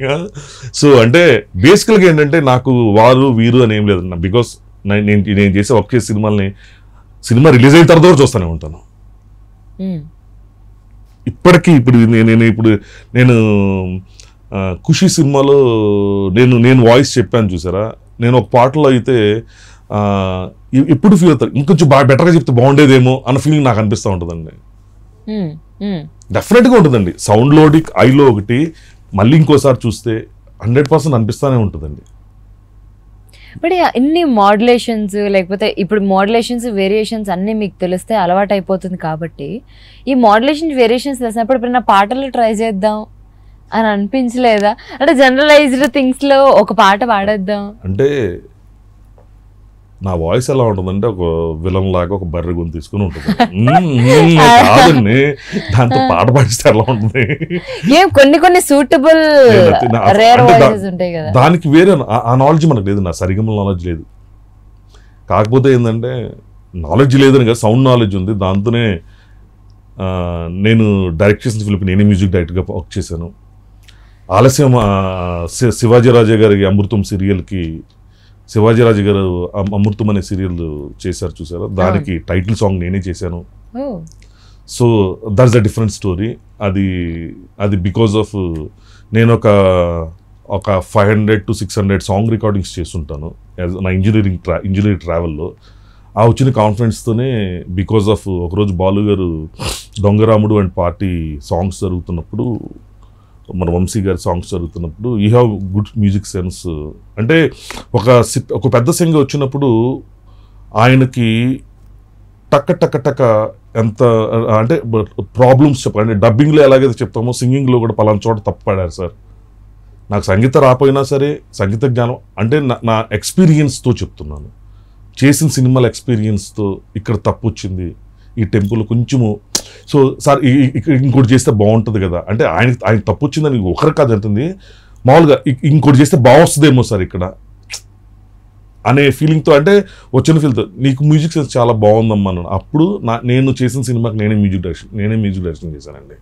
సో అంటే బేసికల్గా ఏంటంటే నాకు వారు వీరు అని ఏం లేదు. బికాస్ నేను నేను చేసే వర్క్ చేసే సినిమాల్ని సినిమా రిలీజ్ అయిన తర్వాత కూడా చూస్తూనే ఉంటాను. ఇప్పటికీ ఇప్పుడు నేను ఇప్పుడు నేను ఖుషి సినిమాలో నేను నేను వాయిస్ చెప్పాను చూసారా? నేను ఒక పాటలో అయితే ఎప్పుడు ఫీల్ అవుతారు ఇంకొంచెం బాగా బెటర్గా చెప్తే బాగుండేదేమో అన్న ఫీలింగ్ నాకు అనిపిస్తూ ఉంటుందండి. డెఫినెట్గా ఉంటుందండి. సౌండ్లో ఒకటి ఐలో ఒకటి మళ్ళీ ఇంకోసారి చూస్తే హండ్రెడ్ పర్సెంట్ అనిపిస్తూనే ఉంటుందండి. బట్ ఇన్ని మోడ్యులేషన్స్ లేకపోతే ఇప్పుడు మోడ్యులేషన్స్ వేరియేషన్స్ అన్నీ మీకు తెలిస్తే అలవాటు అయిపోతుంది కాబట్టి ఈ మోడ్యులేషన్ వేరియేషన్స్ తెలిసినప్పుడు ఇప్పుడు నా పాటలు ట్రై చేద్దాం? అని అనిపించలేదా? అంటే జనరలైజ్డ్ థింగ్స్లో ఒక పాట పాడేద్దాం. అంటే నా వాయిస్ ఎలా ఉంటుందంటే ఒక విలన్ లాగా ఒక బర్రె గొంతు తీసుకుని ఉంటుంది. కాదండి. దాంతో పాట పాడిస్తే ఎలా ఉంటుంది? ఏం కొన్ని కొన్ని సూటబుల్ రేర్ వాయిసెస్ ఉంటాయి కదా. దానికి వేరే ఆ- నాలెడ్జ్ మనకు లేదు నా సరిగమ నాలెడ్జ్ లేదు. కాకపోతే ఏంటంటే నాలెడ్జ్ లేదని కదా సౌండ్ నాలెడ్జ్ ఉంది. దాంతోనే నేను డైరెక్ట్ చేసిన ఫిలిం నేనే మ్యూజిక్ డైరెక్టర్గా వర్క్ చేశాను. ఆలస్యం ఆ, శి- శివాజీ రాజా గారి అమృతం సీరియల్కి శివాజీరాజు గారు అమ్- అమృతం అనే సీరియల్ చేశారు చూసారా? దానికి టైటిల్ సాంగ్ నేనే చేశాను. So that's a different story. అది అది బికాజ్ ఆఫ్ నేను ఒక ఒక five hundred to six hundred song recordings చేస్తుంటాను నా ఇంజనీరింగ్ ట్రా ఇంజనీరింగ్ ట్రావెల్లో. ఆ వచ్చిన కాన్ఫిడెన్స్తోనే బికాజ్ ఆఫ్ ఒకరోజు బాలు గారు దొంగరాముడు అండ్ పార్టీ సాంగ్స్ జరుగుతున్నప్పుడు మన వంశీ గారి సాంగ్స్ జరుగుతున్నప్పుడు you have good music sense అంటే ఒక సి- ఒక పెద్ద సింగర్ వచ్చినప్పుడు ఆయనకి టక్క టక్క టక్క ఎంత అంటే ప్రాబ్లమ్స్ చెప్పండి అంటే డబ్బింగ్లో ఎలాగైతే చెప్తామో సింగింగ్లో కూడా పలానా చోట తప్పు పడారు సార్. నాకు సంగీత రాపోయినా సరే సంగీత జ్ఞానం అంటే నా నా ఎక్స్పీరియన్స్తో చెప్తున్నాను. చేసిన సినిమాల ఎక్స్పీరియన్స్తో ఇక్కడ తప్పు వచ్చింది. ఈ టెంపుల్ కొంచెము సో సార్ ఇంకోటి చేస్తే బాగుంటుంది కదా. అంటే ఆయన ఆయన తప్పు వచ్చిందని ఒకరు కాదు అంటుంది మామూలుగా ఇంకోటి చేస్తే బాగొస్తుందేమో సార్ ఇక్కడ. అనే ఫీలింగ్తో అంటే వచ్చిన ఫీల్తో నీకు మ్యూజిక్ సెన్స్ చాలా బాగుందమ్మా అప్పుడు నా నేను చేసిన సినిమాకి నేనే మ్యూజిక్ డైరెక్షన్ నేనే మ్యూజిక్ డైరెక్షన్ చేశానండి.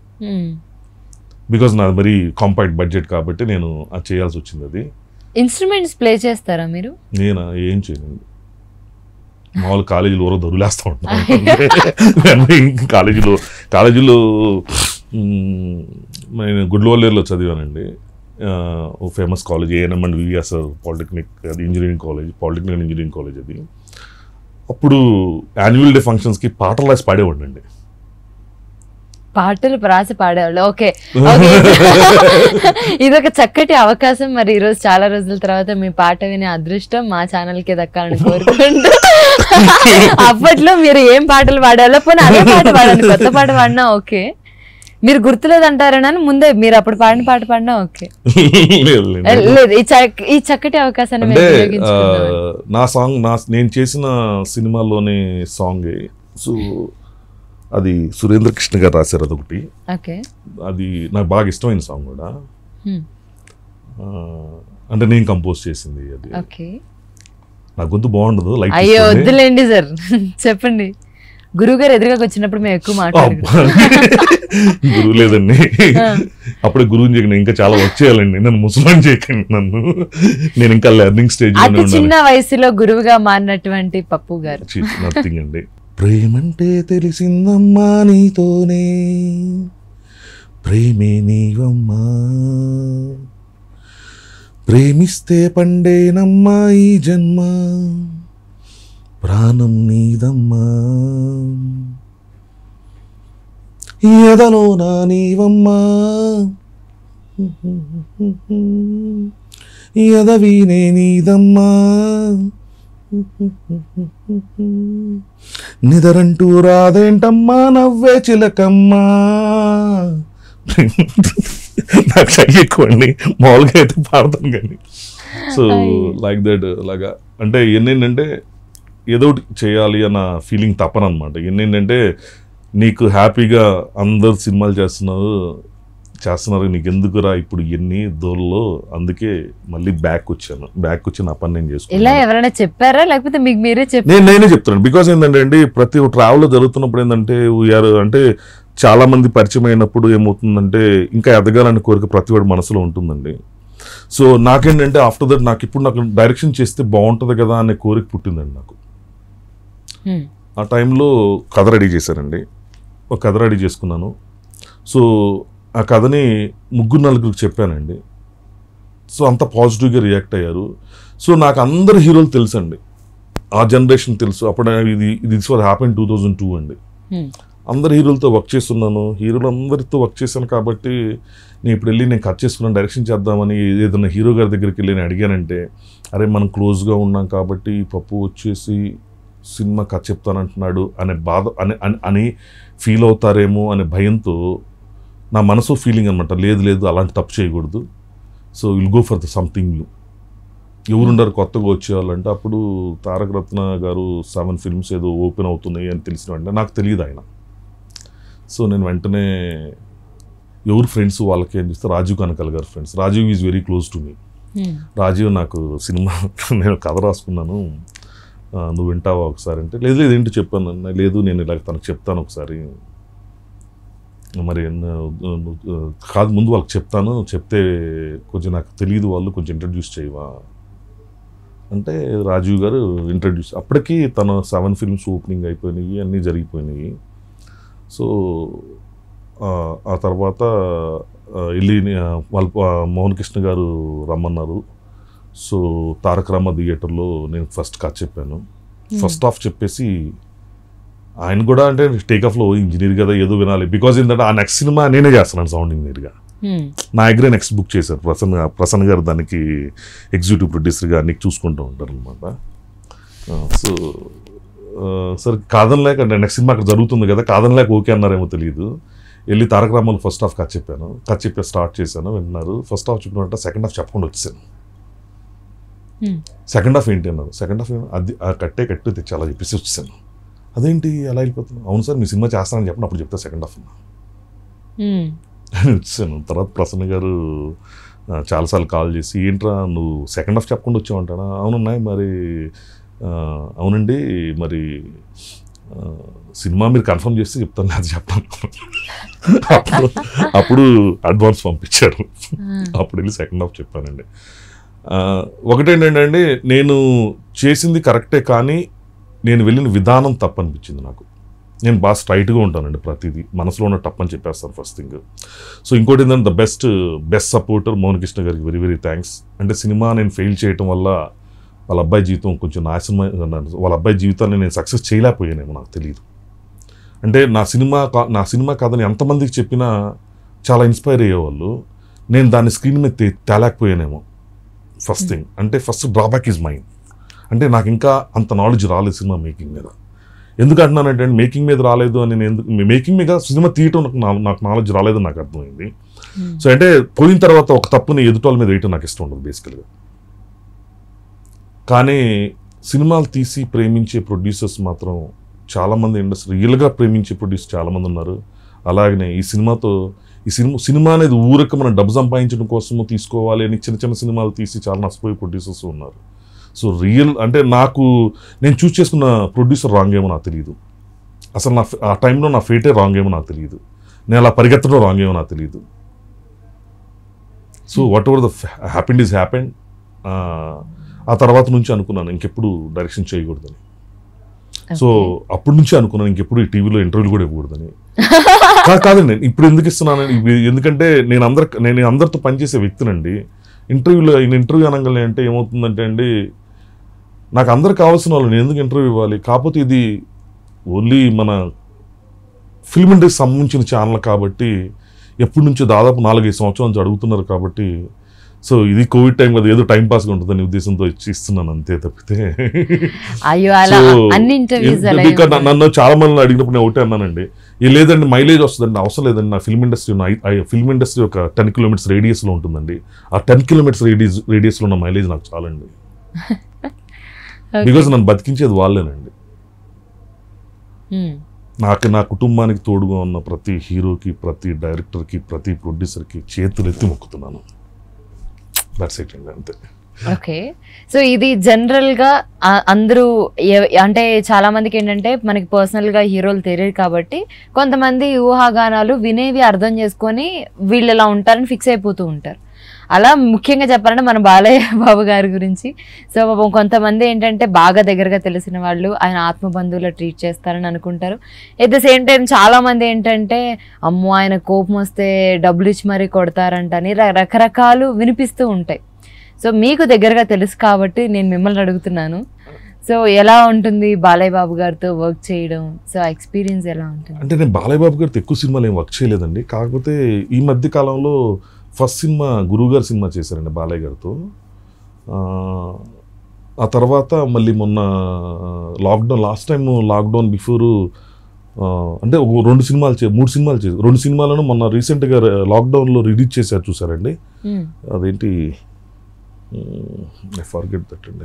బికాజ్ నాది మరీ కాంపాక్ట్ బడ్జెట్ కాబట్టి నేను అది చేయాల్సి వచ్చింది అది. ఇన్స్ట్రుమెంట్స్ ప్లే చేస్తారా మీరు? నేను? ఏం చేయను. మామూలు కాలేజీలో ఎవరో దొరులేస్తూ ఉంటాను కాలేజీలో కాలేజీలో నేను గుడ్లవల్లేరులో చదివానండి. ఓ famous college ANM and VVSR polytechnic అది engineering college polytechnic and engineering college అది. అప్పుడు యాన్యువల్ డే ఫంక్షన్స్కి పాటలు రాసి పాడేవాడిని అండి పాటలు రాసి పాడేవాళ్ళు. ఓకే. ఇది ఒక చక్కటి అవకాశం. మరి ఈ రోజు చాలా రోజుల తర్వాత మీ పాట వినే అదృష్టం మా ఛానల్కి దక్కాలని కోరుకుంటూ అప్పట్లో మీరు ఏం పాటలు పాడాలో పోనీ అదే పాట పాడండి కొత్త పాట పాడినా ఓకే. మీరు గుర్తులేదు అంటారని ముందే మీరు అప్పుడు పాడిన పాట పాడినా ఓకే. లేదు, ఈ చక్- ఈ చక్కటి అవకాశాన్ని నా సాంగ్ నా నేను చేసిన సినిమాలోని సాంగ్. సో అది సురేంద్ర కృష్ణ గారు రాశారు అదొకటి. ఓకే. అది నాకు బాగా ఇష్టమైన సాంగ్ కూడా. అంటే నేను కంపోజ్ చేసింది అది. ఓకే. నా గొంతు బాగుండదు లైట్ అయ్యో వద్దులేండి సార్. చెప్పండి. గురువు గారు ఎదురుగా వచ్చినప్పుడు మేము ఎక్కువ మాట్లాడుకుంటాం. గురువు లేదండి. అప్పుడే గురువుని చేయకండి ఇంకా చాలా వర్క్ చేయాలండి. నన్ను ముసలాన్ చేయకండి నన్ను. నేను ఇంకా లెర్నింగ్ స్టేజ్ చిన్న వయసులో గురువుగా మారినటువంటి పప్పు గారు. నథింగ్ అండి. ప్రేమంటే తెలిసిందమ్మా నీతోనే. ప్రేమే నీవమ్మా. ప్రేమిస్తే పండేనమ్మా ఈ జన్మ ప్రాణం నీదమ్మా. ఎదలో నా నీవమ్మా. ఎదవీనే నీదమ్మా. నిదరంటూ రాదేంటమ్మా నవ్వే చిలకమ్మా. నాకు సై ఎక్కువ అండి మామూలుగా అయితే పాడతాను కానీ. సో లైక్ దట్ లాగా అంటే ఎన్నేంటంటే ఏదో ఒకటి చేయాలి అన్న ఫీలింగ్ తప్పనమాట ఎన్నేంటంటే నీకు హ్యాపీగా అందరు సినిమాలు చేస్తున్నారు చేస్తున్నారు. నీకు ఎందుకురా ఇప్పుడు ఎన్ని దోల్లో? అందుకే మళ్ళీ బ్యాక్ వచ్చాను. బ్యాక్ వచ్చి నా పని నేను ఇలా చేసుకున్నాను ఎవరైనా చెప్పారా? లేకపోతే మీకు మీరే చెప్పారు? నేను నేనే చెప్తాను బికాస్ ఏంటంటే అండి ప్రతి ట్రావెల్ జరుగుతున్నప్పుడు ఏంటంటే వీఆర్ అంటే చాలా మంది పరిచయం అయినప్పుడు ఏమవుతుందంటే ఇంకా ఎదగాలని కోరిక ప్రతి వాడి మనసులో ఉంటుందండి. సో నాకేంటంటే ఆఫ్టర్ దట్ నాకు ఇప్పుడు నాకు డైరెక్షన్ చేస్తే బాగుంటుంది కదా అనే కోరిక పుట్టిందండి నాకు. హ్మ్. ఆ టైంలో కథ రెడీ చేశానండి. ఒక కథ రెడీ చేసుకున్నాను. సో ఆ కథని ముగ్గురు నలుగురికి చెప్పానండి. సో అంత పాజిటివ్గా రియాక్ట్ అయ్యారు. సో నాకు అందరు హీరోలు తెలుసండి. ఆ జనరేషన్ తెలుసు. అప్పుడు ఇది ఇది for happen two thousand two అండి. అందరు హీరోలతో వర్క్ చేస్తున్నాను. హీరోలు అందరితో వర్క్ చేశాను కాబట్టి నేను ఇప్పుడు వెళ్ళి నేను కట్ చేసుకున్నాను డైరెక్షన్ చేద్దామని ఏదైనా హీరో గారి దగ్గరికి వెళ్ళి నేను అడిగానంటే అరే మనం క్లోజ్గా ఉన్నాం కాబట్టి పప్పు వచ్చేసి సినిమా కథ చెప్తానంటున్నాడు అనే బాధ అని- అని ఫీల్ అవుతారేమో అనే భయంతో నా మనసు ఫీలింగ్ అనమాట లేదు లేదు అలాంటి తప్పు చేయకూడదు. So will go for the something new ఎవరుండారు కొత్తగా వచ్చేవాళ్ళంటే అప్పుడు తారక రత్న గారు సెవెన్ ఫిల్మ్స్ ఏదో ఓపెన్ అవుతున్నాయి అని తెలిసిన వెంటనే నాకు తెలియదు ఆయన. సో నేను వెంటనే ఎవరు ఫ్రెండ్స్ వాళ్ళకి ఏం చేస్తే Rajiv Kanakala garu friends Rajiv is very close to me. Rajiv నాకు సినిమా నేను కథ రాసుకున్నాను. నువ్వు వింటావా ఒకసారి అంటే లేదు లేదు ఏంటి చెప్పాను. లేదు నేను ఇలా తనకు చెప్తాను ఒకసారి. మరి కాదు ముందు వాళ్ళకి చెప్తాను. చెప్తే కొంచెం నాకు తెలియదు వాళ్ళు కొంచెం ఇంట్రడ్యూస్ చేయవా? అంటే రాజీవ్ గారు ఇంట్రడ్యూస్ అప్పటికి తన సెవెన్ ఫిల్మ్స్ ఓపెనింగ్ అయిపోయినాయి అన్నీ జరిగిపోయినాయి సో ఆ, తర్వాత వెళ్ళి వాళ్ళ మోహన్ కృష్ణ గారు రమ్మన్నారు. సో తారక రామ థియేటర్లో నేను ఫస్ట్ కథ చెప్పాను. ఫస్ట్ ఆఫ్ చెప్పేసి ఆయన కూడా అంటే టేక్ ఆఫ్లో ఇంజనీర్ కదా ఏదో వినాలి. బికాజ్ ఏంటంటే ఆ నెక్స్ట్ సినిమా నేనే చేస్తున్నాను సౌండ్ ఇంజనీర్గా హ్మ్. నా దగ్గరే నెక్స్ట్ బుక్ చేశారు. ప్రసన్న ప్రసన్న గారు దానికి ఎగ్జిక్యూటివ్ ప్రొడ్యూసర్గా అన్ని చూసుకుంటూ ఉంటారు అనమాట సో సరే కాదనలేక అంటే నెక్స్ట్ సినిమా అక్కడ జరుగుతుంది కదా కాదనలేక ఓకే అన్నారేమో తెలియదు వెళ్ళి తారక రామాలు ఫస్ట్ హాఫ్ కథ చెప్పాను. కథ చెప్పి స్టార్ట్ చేశాను విన్నారు. ఫస్ట్ హాఫ్ చెప్పినట్టు సెకండ్ హాఫ్ చెప్పకుండా వచ్చాను. సెకండ్ హాఫ్ ఏంటి అన్నారు. సెకండ్ హాఫ్ అది ఆ కట్టే కట్టు తెచ్చి అలా చెప్పేసి వచ్చేసాను. అదేంటి అలా వెళ్ళిపోతున్నాను అవును సార్ మీ సినిమా చేస్తానని చెప్పిన అప్పుడు చెప్తా సెకండ్ హాఫ్. అని వచ్చాను. తర్వాత ప్రసన్న గారు చాలాసార్లు కాల్ చేసి ఏంట్రా నువ్వు సెకండ్ హాఫ్ చెప్పకుండా వచ్చావంటాడా అవునున్నాయి మరి అవునండి మరి సినిమా మీరు కన్ఫర్మ్ చేస్తే చెప్తాను అది చెప్పాను. అప్పుడు అప్పుడు అడ్వాన్స్ పంపించారు అప్పుడు వెళ్ళి సెకండ్ హాఫ్ చెప్పానండి. ఒకటేంటంటే నేను చేసింది కరెక్టే కానీ నేను వెళ్ళిన విధానం తప్పనిపించింది నాకు. నేను బాగా స్ట్రైట్గా ఉంటానండి ప్రతిదీ. మనసులో ఉన్న తప్పని చెప్పేస్తాను ఫస్ట్ థింగ్ సో ఇంకోటి ఏంటంటే the best best supporter Mohan Krishna గారికి వెరీ వెరీ థ్యాంక్స్ అంటే సినిమా నేను ఫెయిల్ చేయటం వల్ల వాళ్ళ అబ్బాయి జీవితం కొంచెం నాశనం వాళ్ళ అబ్బాయి జీవితాన్ని నేను సక్సెస్ చేయలేకపోయానేమో నాకు తెలియదు అంటే నా సినిమా కా- నా సినిమా కాదని ఎంతమందికి చెప్పినా చాలా ఇన్స్పైర్ అయ్యేవాళ్ళు. నేను దాన్ని స్క్రీన్ మీద తే- తేలేకపోయానేమో. ఫస్ట్ థింగ్ అంటే ఫస్ట్ డ్రాబ్యాక్ ఈజ్ మైండ్ అంటే నాకు ఇంకా అంత నాలెడ్జ్ రాలేదు సినిమా మేకింగ్ మీద. ఎందుకు అంటున్నానంటే మేకింగ్ మీద రాలేదు అని నేను ఎందుకు మేకింగ్ మీద సినిమా తీయటం నాకు నాకు నాలెడ్జ్ రాలేదని నాకు అర్థమైంది. సో అంటే పోయిన తర్వాత ఒక తప్పుని ఎదుటోళ్ళ మీద వేయటం నాకు ఇష్టం ఉండదు బేసికల్గా కానీ సినిమాలు తీసి ప్రేమించే ప్రొడ్యూసర్స్ మాత్రం చాలామంది ఇండస్ట్రీ రియల్గా ప్రేమించే ప్రొడ్యూసర్ చాలామంది ఉన్నారు. అలాగనే ఈ సినిమాతో ఈ సినిమా సినిమా అనేది ఊరక మనం డబ్బు సంపాదించడం కోసము తీసుకోవాలి అని చిన్న చిన్న సినిమాలు తీసి చాలా నష్టపోయే ప్రొడ్యూసర్స్ ఉన్నారు. సో రియల్ అంటే నాకు నేను చూస్ చేసుకున్న ప్రొడ్యూసర్ రాంగ్ ఏమో నాకు తెలియదు అసలు నా ఆ టైంలో నా ఫేటే రాంగ్ ఏమో నాకు తెలియదు నేను అలా పరిగెత్తడం రాంగ్ ఏమో నాకు తెలియదు so whatever the happened is happened ఆ తర్వాత నుంచి అనుకున్నాను ఇంకెప్పుడు డైరెక్షన్ చేయకూడదని. సో అప్పటి నుంచి అనుకున్నాను ఇంకెప్పుడు ఈ టీవీలో ఇంటర్వ్యూలు కూడా ఇవ్వకూడదని. కాదండి ఇప్పుడు ఎందుకు ఇస్తున్నాను ఎందుకంటే నేను అందరి నేను అందరితో పనిచేసే వ్యక్తినండి. ఇంటర్వ్యూలో ఈయన ఇంటర్వ్యూ అనగానే అంటే ఏమవుతుందంటే అండి నాకు అందరు కావాల్సిన వాళ్ళు నేను ఎందుకు ఇంటర్వ్యూ ఇవ్వాలి? కాకపోతే ఇది ఓన్లీ మన ఫిల్మ్ ఇండస్ట్రీకి సంబంధించిన ఛానల్ కాబట్టి ఎప్పటి నుంచో దాదాపు నాలుగైదు సంవత్సరాల నుంచి అడుగుతున్నారు కాబట్టి సో ఇది కోవిడ్ టైం కదా ఏదో టైం పాస్గా ఉంటుందని ఉద్దేశంతో ఇస్తున్నాను అంతే తప్పితే. నన్ను చాలా మంది అడిగినప్పుడు నేను ఒకటే అన్నానండి "ఏ లేదండి మైలేజ్ వస్తుందండి అవసరం లేదండి నా ఫిల్మ్ ఇండస్ట్రీ ఫిల్మ్ ఇండస్ట్రీ ఒక టెన్ కిలోమీటర్స్ రేడియస్లో ఉంటుందండి ఆ టెన్ కిలోమీటర్స్ రేడియస్ రేడియస్లో ఉన్న మైలేజ్ నాకు చాలండి. బికాజ్ నన్ను బతికించేది వాళ్ళేనండి. నాకు నా కుటుంబానికి తోడుగా ఉన్న ప్రతి హీరోకి ప్రతి డైరెక్టర్కి ప్రతి ప్రొడ్యూసర్కి చేతులు ఎత్తి మొక్కుతున్నాను. దట్స్ ఇట్ అండి అంతే. ఓకే సో ఇది జనరల్గా ఆ- అందరూ అంటే చాలా మందికి ఏంటంటే మనకి పర్సనల్గా హీరోలు తెలియదు కాబట్టి కొంతమంది ఊహాగానాలు వినేవి అర్థం చేసుకొని వీళ్ళు ఇలా ఉంటారని ఫిక్స్ అయిపోతూ ఉంటారు. అలా ముఖ్యంగా చెప్పాలంటే మన బాలయ్య బాబు గారి గురించి. సో పాపం కొంతమంది ఏంటంటే బాగా దగ్గరగా తెలిసిన వాళ్ళు ఆయన ఆత్మబంధువులు ట్రీట్ చేస్తారని అనుకుంటారు. ఎట్ ద సేమ్ టైం చాలామంది ఏంటంటే అమ్మో ఆయన కోపం వస్తే డబ్బులు ఇచ్చి మరీ కొడతారంట అని ర- రకరకాలు వినిపిస్తూ ఉంటాయి. సో మీకు దగ్గరగా తెలుసు కాబట్టి నేను మిమ్మల్ని అడుగుతున్నాను. సో ఎలా ఉంటుంది బాలయ్య బాబు గారితో వర్క్ చేయడం? సో ఎక్స్పీరియన్స్ ఎలా ఉంటుంది? అంటే నేను బాలయ్య బాబు గారితో ఎక్కువ సినిమాలు ఏం వర్క్ చేయలేదండి. కాకపోతే ఈ మధ్య కాలంలో ఫస్ట్ సినిమా గురువు గారి సినిమా చేశారండి బాలయ్య గారితో. ఆ, తర్వాత మళ్ళీ మొన్న lockdown last time lockdown before అంటే ఒక రెండు సినిమాలు చే మూడు సినిమాలు చేశారు. రెండు సినిమాలను మొన్న రీసెంట్గా లాక్డౌన్లో రిలీజ్ చేశారు చూసారండి. అదేంటి? ఐ ఫర్గెట్ దట్ అండి.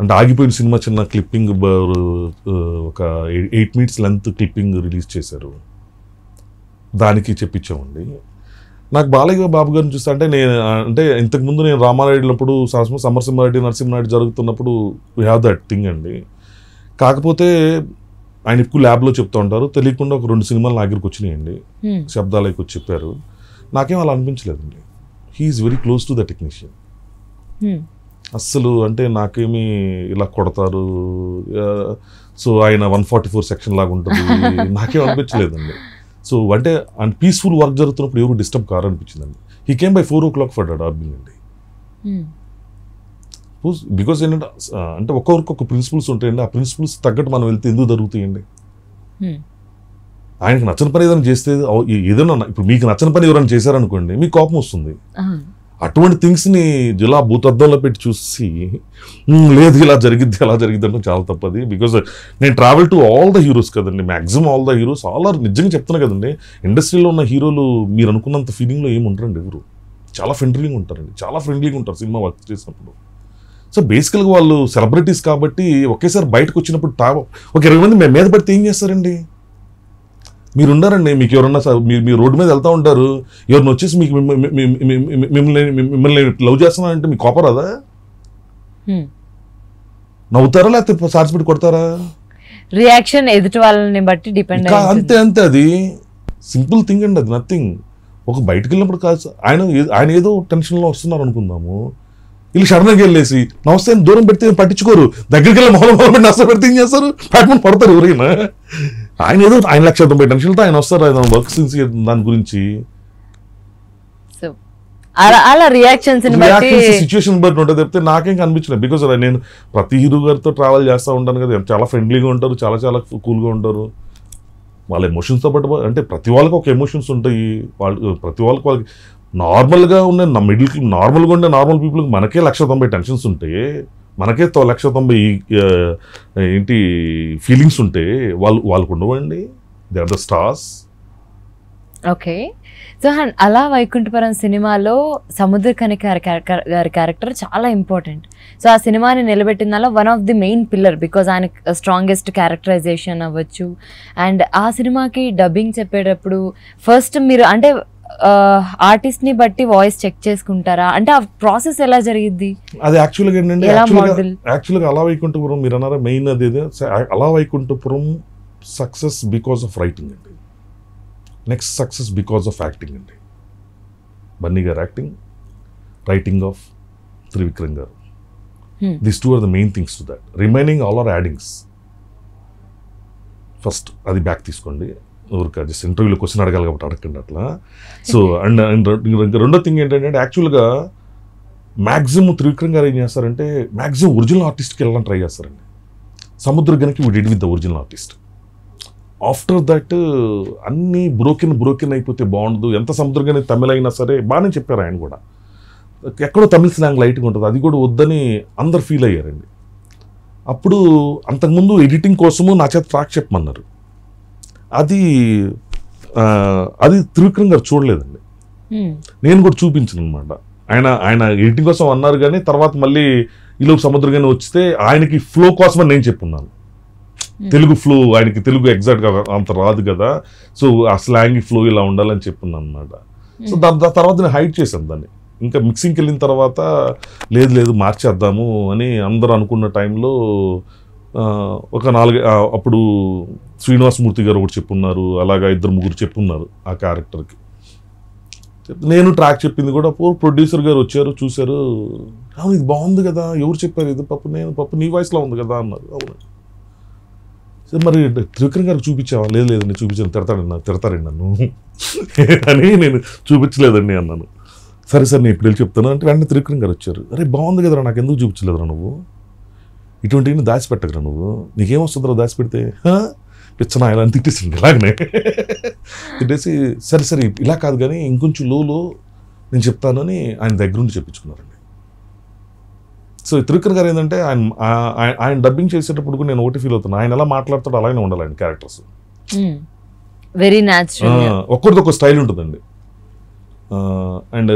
అంటే ఆగిపోయిన సినిమా చిన్న క్లిప్పింగ్ ఒక eight minutes length clipping release చేశారు. దానికి చెప్పించామండి. నాకు బాలయ్య బాబు గారిని చూస్తే అంటే నేను అంటే ఇంతకుముందు నేను రామారెడ్డిలప్పుడు సమరసింహారెడ్డి నరసింహారెడ్డి జరుగుతున్నప్పుడు వీ హ్యావ్ దట్ థింగ్ అండి. కాకపోతే ఆయన ఎక్కువ ల్యాబ్లో చెప్తూ ఉంటారు. తెలియకుండా ఒక రెండు సినిమాలు నా దగ్గరికి వచ్చినాయండి. మ్మ్. శబ్దాలకి వచ్చి చెప్పారు. నాకేం అలా అనిపించలేదండి. He's very close to the technician. అస్సలు అంటే నాకేమి ఇలా కొడతారు. సో ఆయన వన్ ఫార్టీ ఫోర్ సెక్షన్ లాగా ఉంటుంది. నాకేం అనిపించలేదండి. సో అంటే అండ్ పీస్ఫుల్ వర్క్ జరుగుతున్నప్పుడు ఎవరు డిస్టర్బ్ కారు అనిపించిందండి he came by four o'clock for dubbing అండి బికాస్ ఏంటంటే ఆ, అంటే ఒక్కొక్కరికి ఒక ప్రిన్సిపల్స్ ఉంటాయండి. ఆ ప్రిన్సిపల్స్ తగ్గట్టు మనం వెళ్తే ఎందుకు జరుగుతాయండి? ఆయనకి నచ్చని పని ఏదైనా చేస్తే ఏదైనా ఇప్పుడు మీకు నచ్చని పని ఎవరైనా చేశారనుకోండి మీకు కోపం వస్తుంది. అటువంటి థింగ్స్ని జిల్లా భూతద్దంలో పెట్టి చూసి లేదు ఇలా జరిగిద్ది అలా జరిగిద్ది అంటే చాలా తప్పది. బికాజ్ నేను travel to all the heroes కదండి. Maximum all the heroes all are నిజంగా చెప్తున్నా కదండి. ఇండస్ట్రీలో ఉన్న హీరోలు మీరు అనుకున్నంత ఫీలింగ్లో ఏమి ఉండరండి ఎవరు. చాలా ఫ్రెండ్లీగా ఉంటారండి. చాలా ఫ్రెండ్లీగా ఉంటారు సినిమా వర్క్ చేసినప్పుడు. సో బేసికల్గా వాళ్ళు సెలబ్రిటీస్ కాబట్టి ఒకేసారి బయటకు వచ్చినప్పుడు టా ఒక ఇరవై మంది మీద పడితే ఏం చేస్తారండి? మీరు ఉన్నారండి మీకు ఎవరన్నా మీరు మీరు రోడ్డు మీద వెళ్తా ఉంటారు ఎవరిని వచ్చేసి మీకు మిమ్మ- మీ- మీ- మీ- మీ- మిమ్మల్ని మిమ్మల్ని లవ్ చేస్తున్నారంటే మీకు కోపరాదా నవ్వుతారా లేకపోతే సార్స్ పెట్టి కొడతారా? రియాక్షన్ ఎదుటి వాళ్ళని బట్టి డిపెండ్ అంతే అంతే అది. సింపుల్ థింగ్ అండి అది నథింగ్. ఒక బయటకు వెళ్ళినప్పుడు కాదు. ఆయన ఆయన ఏదో టెన్షన్లో వస్తున్నారు అనుకుందాము. వీళ్ళు సడన్గా వెళ్ళేసి నమస్తే దూరం పెడితే పట్టించుకోరు. దగ్గరికి వెళ్ళి మొహం మొహం పెట్టి నష్టం పెడితే ఏం చేస్తారు? పట్టుకుని పడతారు ఎవరైనా. ఆయన ఏదో ఆయన లక్ష తొంభై టెన్షన్తో ఆయన వస్తారు? ఆయన వర్క్ సిన్సియర్ దాని గురించి? అలా రియాక్షన్స్ సిచ్యువేషన్ బట్టి ఉంటుంది చెప్తే నాకేం కనిపించలేదు. బికాస్ నేను ప్రతి హీరో గారితో ట్రావెల్ చేస్తూ ఉంటాను కదా. చాలా ఫ్రెండ్లీగా ఉంటారు చాలా చాలా కూల్గా ఉంటారు. వాళ్ళ ఎమోషన్స్తో పాటు అంటే ప్రతి వాళ్ళకి ఒక ఎమోషన్స్ ఉంటాయి. వాళ్ళు ప్రతి వాళ్ళకి వాళ్ళకి నార్మల్గా ఉన్న మిడిల్ నార్మల్గా ఉండే నార్మల్ పీపుల్కి మనకే లక్ష తొంభై టెన్షన్స్ ఉంటాయి మనకే లక్ష తొంభై ఏంటి ఫీలింగ్స్ ఉంటే వాళ్ళు వాళ్ళకు ఉండవండి. They are the stars okay. So and అలా వైకుంఠపురం సినిమాలో సముద్రకని గారి క్యారెక్టర్ గారి క్యారెక్టర్ చాలా ఇంపార్టెంట్ సో ఆ సినిమాని నిలబెట్టిన one of the main pillar because ఆయన స్ట్రాంగెస్ట్ క్యారెక్టరైజేషన్ అవ్వచ్చు. అండ్ ఆ సినిమాకి డబ్బింగ్ చెప్పేటప్పుడు ఫస్ట్ మీరు అంటే ఆర్టిస్ట్ని బట్టి వాయిస్ చెక్ చేసుకుంటారా? అంటే ఆ ప్రాసెస్ ఎలా జరిగిద్ది? అది యాక్చువల్గా ఏంటంటే యాక్చువల్గా అలా వైకుంఠపురం మీరు అన్నారా మెయిన్ అది అలా Vaikunthapuram success because of writing అండి. Next success because of acting అండి. Bunny garu acting writing of Trivikram garu. This two are the main things to that remaining all are addings first అది back తీసుకోండి. ఊరిక just ఇంటర్వ్యూలో question అడగాలి కాబట్టి అడగండి అట్లా. సో అండ్ అండ్ రెండో థింగ్ ఏంటంటే యాక్చువల్గా మ్యాక్సిమం త్రివిక్రమ్ గారు ఏం చేస్తారంటే మ్యాక్సిమం ఒరిజినల్ ఆర్టిస్ట్కి వెళ్ళడానికి ట్రై చేస్తారండి. సముద్ర గనికి we did with the original artist after that అన్నీ బ్రోకెన్ బ్రోకెన్ అయిపోతే బాగుండదు. ఎంత సముద్రగని తమిళ అయినా సరే బాగానే చెప్పారు ఆయన కూడా. ఎక్కడో తమిళ స్లాంగ్ లైట్గా ఉంటుంది. అది కూడా వద్దని అందరు ఫీల్ అయ్యారండి. అప్పుడు అంతకుముందు ఎడిటింగ్ కోసము నా చేత ట్రాక్ చెప్పమన్నారు. అది అది త్రివిక్రమ్ గారు చూడలేదండి. నేను కూడా చూపించను అనమాట ఆయన ఆయన ఎడిటింగ్ కోసం అన్నారు కానీ తర్వాత మళ్ళీ ఈలోపు సముద్రగానే వచ్చితే ఆయనకి ఫ్లో కోసమని నేను చెప్పున్నాను. తెలుగు ఫ్లో ఆయనకి తెలుగు ఎగ్జాక్ట్గా అంత రాదు కదా. సో ఆ స్లాంగ్ ఫ్లో ఇలా ఉండాలని చెప్పున్నాను అనమాట సో దాని తర్వాత నేను హైడ్ చేశాను దాన్ని. ఇంకా మిక్సింగ్కి వెళ్ళిన తర్వాత లేదు లేదు మార్చేద్దాము అని అందరూ అనుకున్న టైంలో ఒక నాలుగు అప్పుడు శ్రీనివాసమూర్తి గారు ఒకటి చెప్పున్నారు అలాగా ఇద్దరు ముగ్గురు చెప్పున్నారు ఆ క్యారెక్టర్కి. నేను ట్రాక్ చెప్పింది కూడా ప్రొడ్యూసర్ గారు వచ్చారు చూశారు. అవును ఇది బాగుంది కదా ఎవరు చెప్పారు ఇది? పప్పు నేను పప్పు నీ వాయిస్లో ఉంది కదా అన్నారు. అవును. సరే మరి త్రివిక్రమ్ గారికి చూపించావా? లేదు లేదండి చూపించాను తిడతాడండి నాకు తిడతారండి నన్ను అని నేను చూపించలేదండి అన్నాను. సరే సరే నేను ఇప్పుడు వెళ్ళి చెప్తాను అంటే వెంటనే త్రివిక్రమ్ గారు వచ్చారు. అరే బాగుంది కదరా నాకు ఎందుకు చూపించలేదురా నువ్వు? ఇటువంటివి దాచిపెట్టకరా నువ్వు. నీకేం వస్తుందిరా దాచిపెడితే? "హా? పిచ్చనా ఇలా తిట్టేసింది. ఇలాగనే. తిట్టేసి సరే సరే ఇలా కాదు కానీ ఇంకొంచెం లోలో నేను చెప్తానని ఆయన దగ్గరుండి చెప్పించుకున్నారండి. సో త్రివిక్రమ్ గారు ఏంటంటే ఆయన ఆయన- డబ్బింగ్ చేసేటప్పుడు కూడా నేను ఒకటి ఫీల్ అవుతాను ఆయన ఎలా మాట్లాడతాడో అలాగే ఉండాలి ఆయన క్యారెక్టర్స్ వెరీ న్యాచురల్ ఒక్కరిది ఒక స్టైల్ ఉంటుందండి. అండ్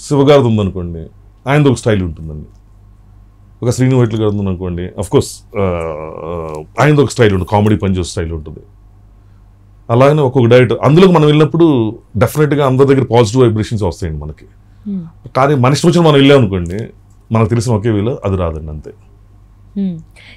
శివగారిది ఉందనుకోండి ఆయనది ఒక స్టైల్ ఉంటుందండి. ఒక శ్రీను వైట్ల గారు ఉందనుకోండి కోర్స్ ఆయనది ఒక స్టైల్ ఉంటుంది. కామెడీ పనిచేసే స్టైల్ ఉంటుంది. అలాగనే ఒక్కొక్క డైరెక్టర్ అందులోకి మనం వెళ్ళినప్పుడు డెఫినెట్గా అందరి దగ్గర పాజిటివ్ వైబ్రేషన్స్ వస్తాయండి మనకి. కానీ మన ఇష్టం వచ్చిన మనం వెళ్ళాం అనుకోండి మనకు తెలిసిన ఒకే వేలో అది రాదండి అంతే.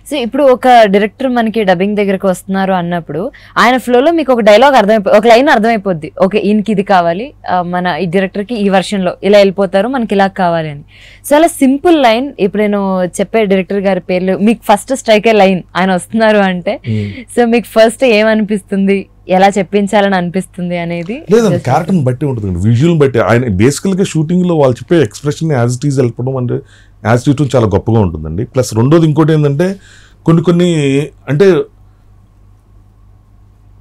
సో ఇప్పుడు ఒక డైరెక్టర్ మనకి డబ్బింగ్ దగ్గరకు వస్తున్నారు అన్నప్పుడు ఆయన ఫ్లోలో మీకు ఒక డైలాగ్ అర్థమైపో ఒక లైన్ అర్థమైపోద్ది. ఓకే ఈయనకి ఇది కావాలి మన ఈ డైరెక్టర్కి ఈ version లో ఇలా వెళ్ళిపోతారు మనకి ఇలా కావాలి అని. సో అలా సింపుల్ లైన్ ఇప్పుడు నేను చెప్పే డైరెక్టర్ గారి పేర్లు మీకు ఫస్ట్ స్ట్రైకే లైన్ ఆయన వస్తున్నారు అంటే సో మీకు ఫస్ట్ ఏమనిపిస్తుంది? ఎలా చెప్పించాలని అనిపిస్తుంది అనేది లేదండి just- క్యారెక్టర్ని బట్టి ఉంటుంది. విజువల్ బట్టి ఆయన బేసికల్గా షూటింగ్లో వాళ్ళు చెప్పే ఎక్స్ప్రెషన్ యాజ్ ఇట్ ఈజ్ వెళ్ళిపోవడం అంటే యాజ్ ఇట్ ఈజ్ చాలా గొప్పగా ఉంటుందండి. ప్లస్ రెండోది ఇంకోటి ఏంటంటే కొన్ని కొన్ని అంటే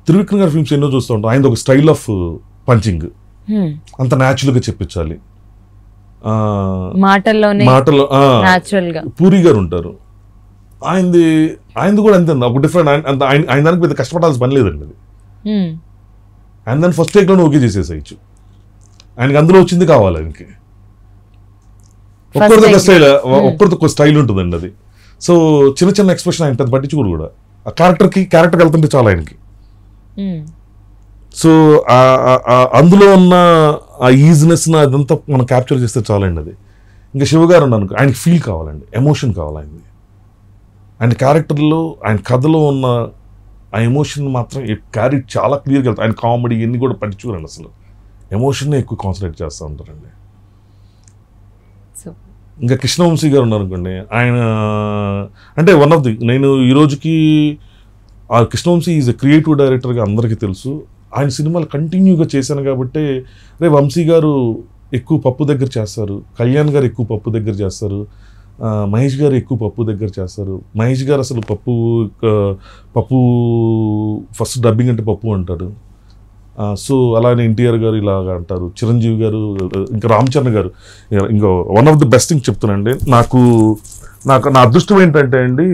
త్రివిక్రమ్ గారి ఫిల్మ్స్ ఎన్నో చూస్తూ ఉంటాం. ఆయన ఒక స్టైల్ ఆఫ్ పంచింగ్. అంత న్యాచురల్గా చెప్పించాలి. ఆ, మాటల్లోనే మాటలు ఆ, న్యాచురల్గా. పూరి గారు ఉంటారు. ఆయనది ఆయనది కూడా అంతే ఒక డిఫరెంట్ ఆయన ఆయన దానికి పెద్ద కష్టపడాల్సిన పని లేదండి అది. ఆయన దాన్ని ఫస్ట్ టేక్లోనే ఓకే చేసేసేయచ్చు. ఆయనకి అందులో వచ్చింది కావాలి ఆయనకి. ఒక్కరిది. స్టైల్ ఒక్కరిది ఒక స్టైల్ ఉంటుందండి అది. సో చిన్న చిన్న ఎక్స్ప్రెషన్ ఆయన పెద్ద పట్టించుకోరు కూడా. ఆ క్యారెక్టర్కి క్యారెక్టర్ వెళ్తుంటే చాలా ఆయనకి. Hmm. సో ఆ అందులో ఉన్న ఆ ఈజినెస్ అదంతా మనం క్యాప్చర్ చేస్తే చాలండి అది. ఇంకా శివ గారు అన్నాను ఆయనకి ఫీల్ కావాలండి ఎమోషన్ కావాలి ఆయనది ఆయన క్యారెక్టర్లో ఆయన కథలో ఉన్న ఆ ఎమోషన్ మాత్రం క్యారీ చాలా క్లియర్గా వెళ్తాయి ఆయన కామెడీ ఇవన్నీ కూడా పట్టించుకోరండి అసలు. ఎమోషన్నే ఎక్కువ కాన్సన్ట్రేట్ చేస్తూ ఉంటారండి. ఇంకా కృష్ణవంశీ గారు ఉన్నారు అనుకోండి ఆయన అంటే వన్ ఆఫ్ ది నేను ఈ రోజుకి ఆ కృష్ణవంశీ ఈజ్ అ క్రియేటివ్ డైరెక్టర్గా అందరికీ తెలుసు. ఆయన సినిమాలు కంటిన్యూగా చేశాను కాబట్టి రే వంశీ గారు ఎక్కువ పప్పు దగ్గర చేస్తారు కళ్యాణ్ గారు ఎక్కువ పప్పు దగ్గర చేస్తారు మహేష్ గారు ఎక్కువ పప్పు దగ్గర చేస్తారు. మహేష్ గారు అసలు పప్పు పప్పు ఫస్ట్ డబ్బింగ్ అంటే పప్పు అంటాడు సో అలానే ఎన్టీఆర్ గారు ఇలాగ అంటారు. చిరంజీవి గారు ఇంకా రామ్ చరణ్ గారు. ఇంకో one of the best thing చెప్తానండి నాకు నాకు నా అదృష్టం ఏంటంటే అండి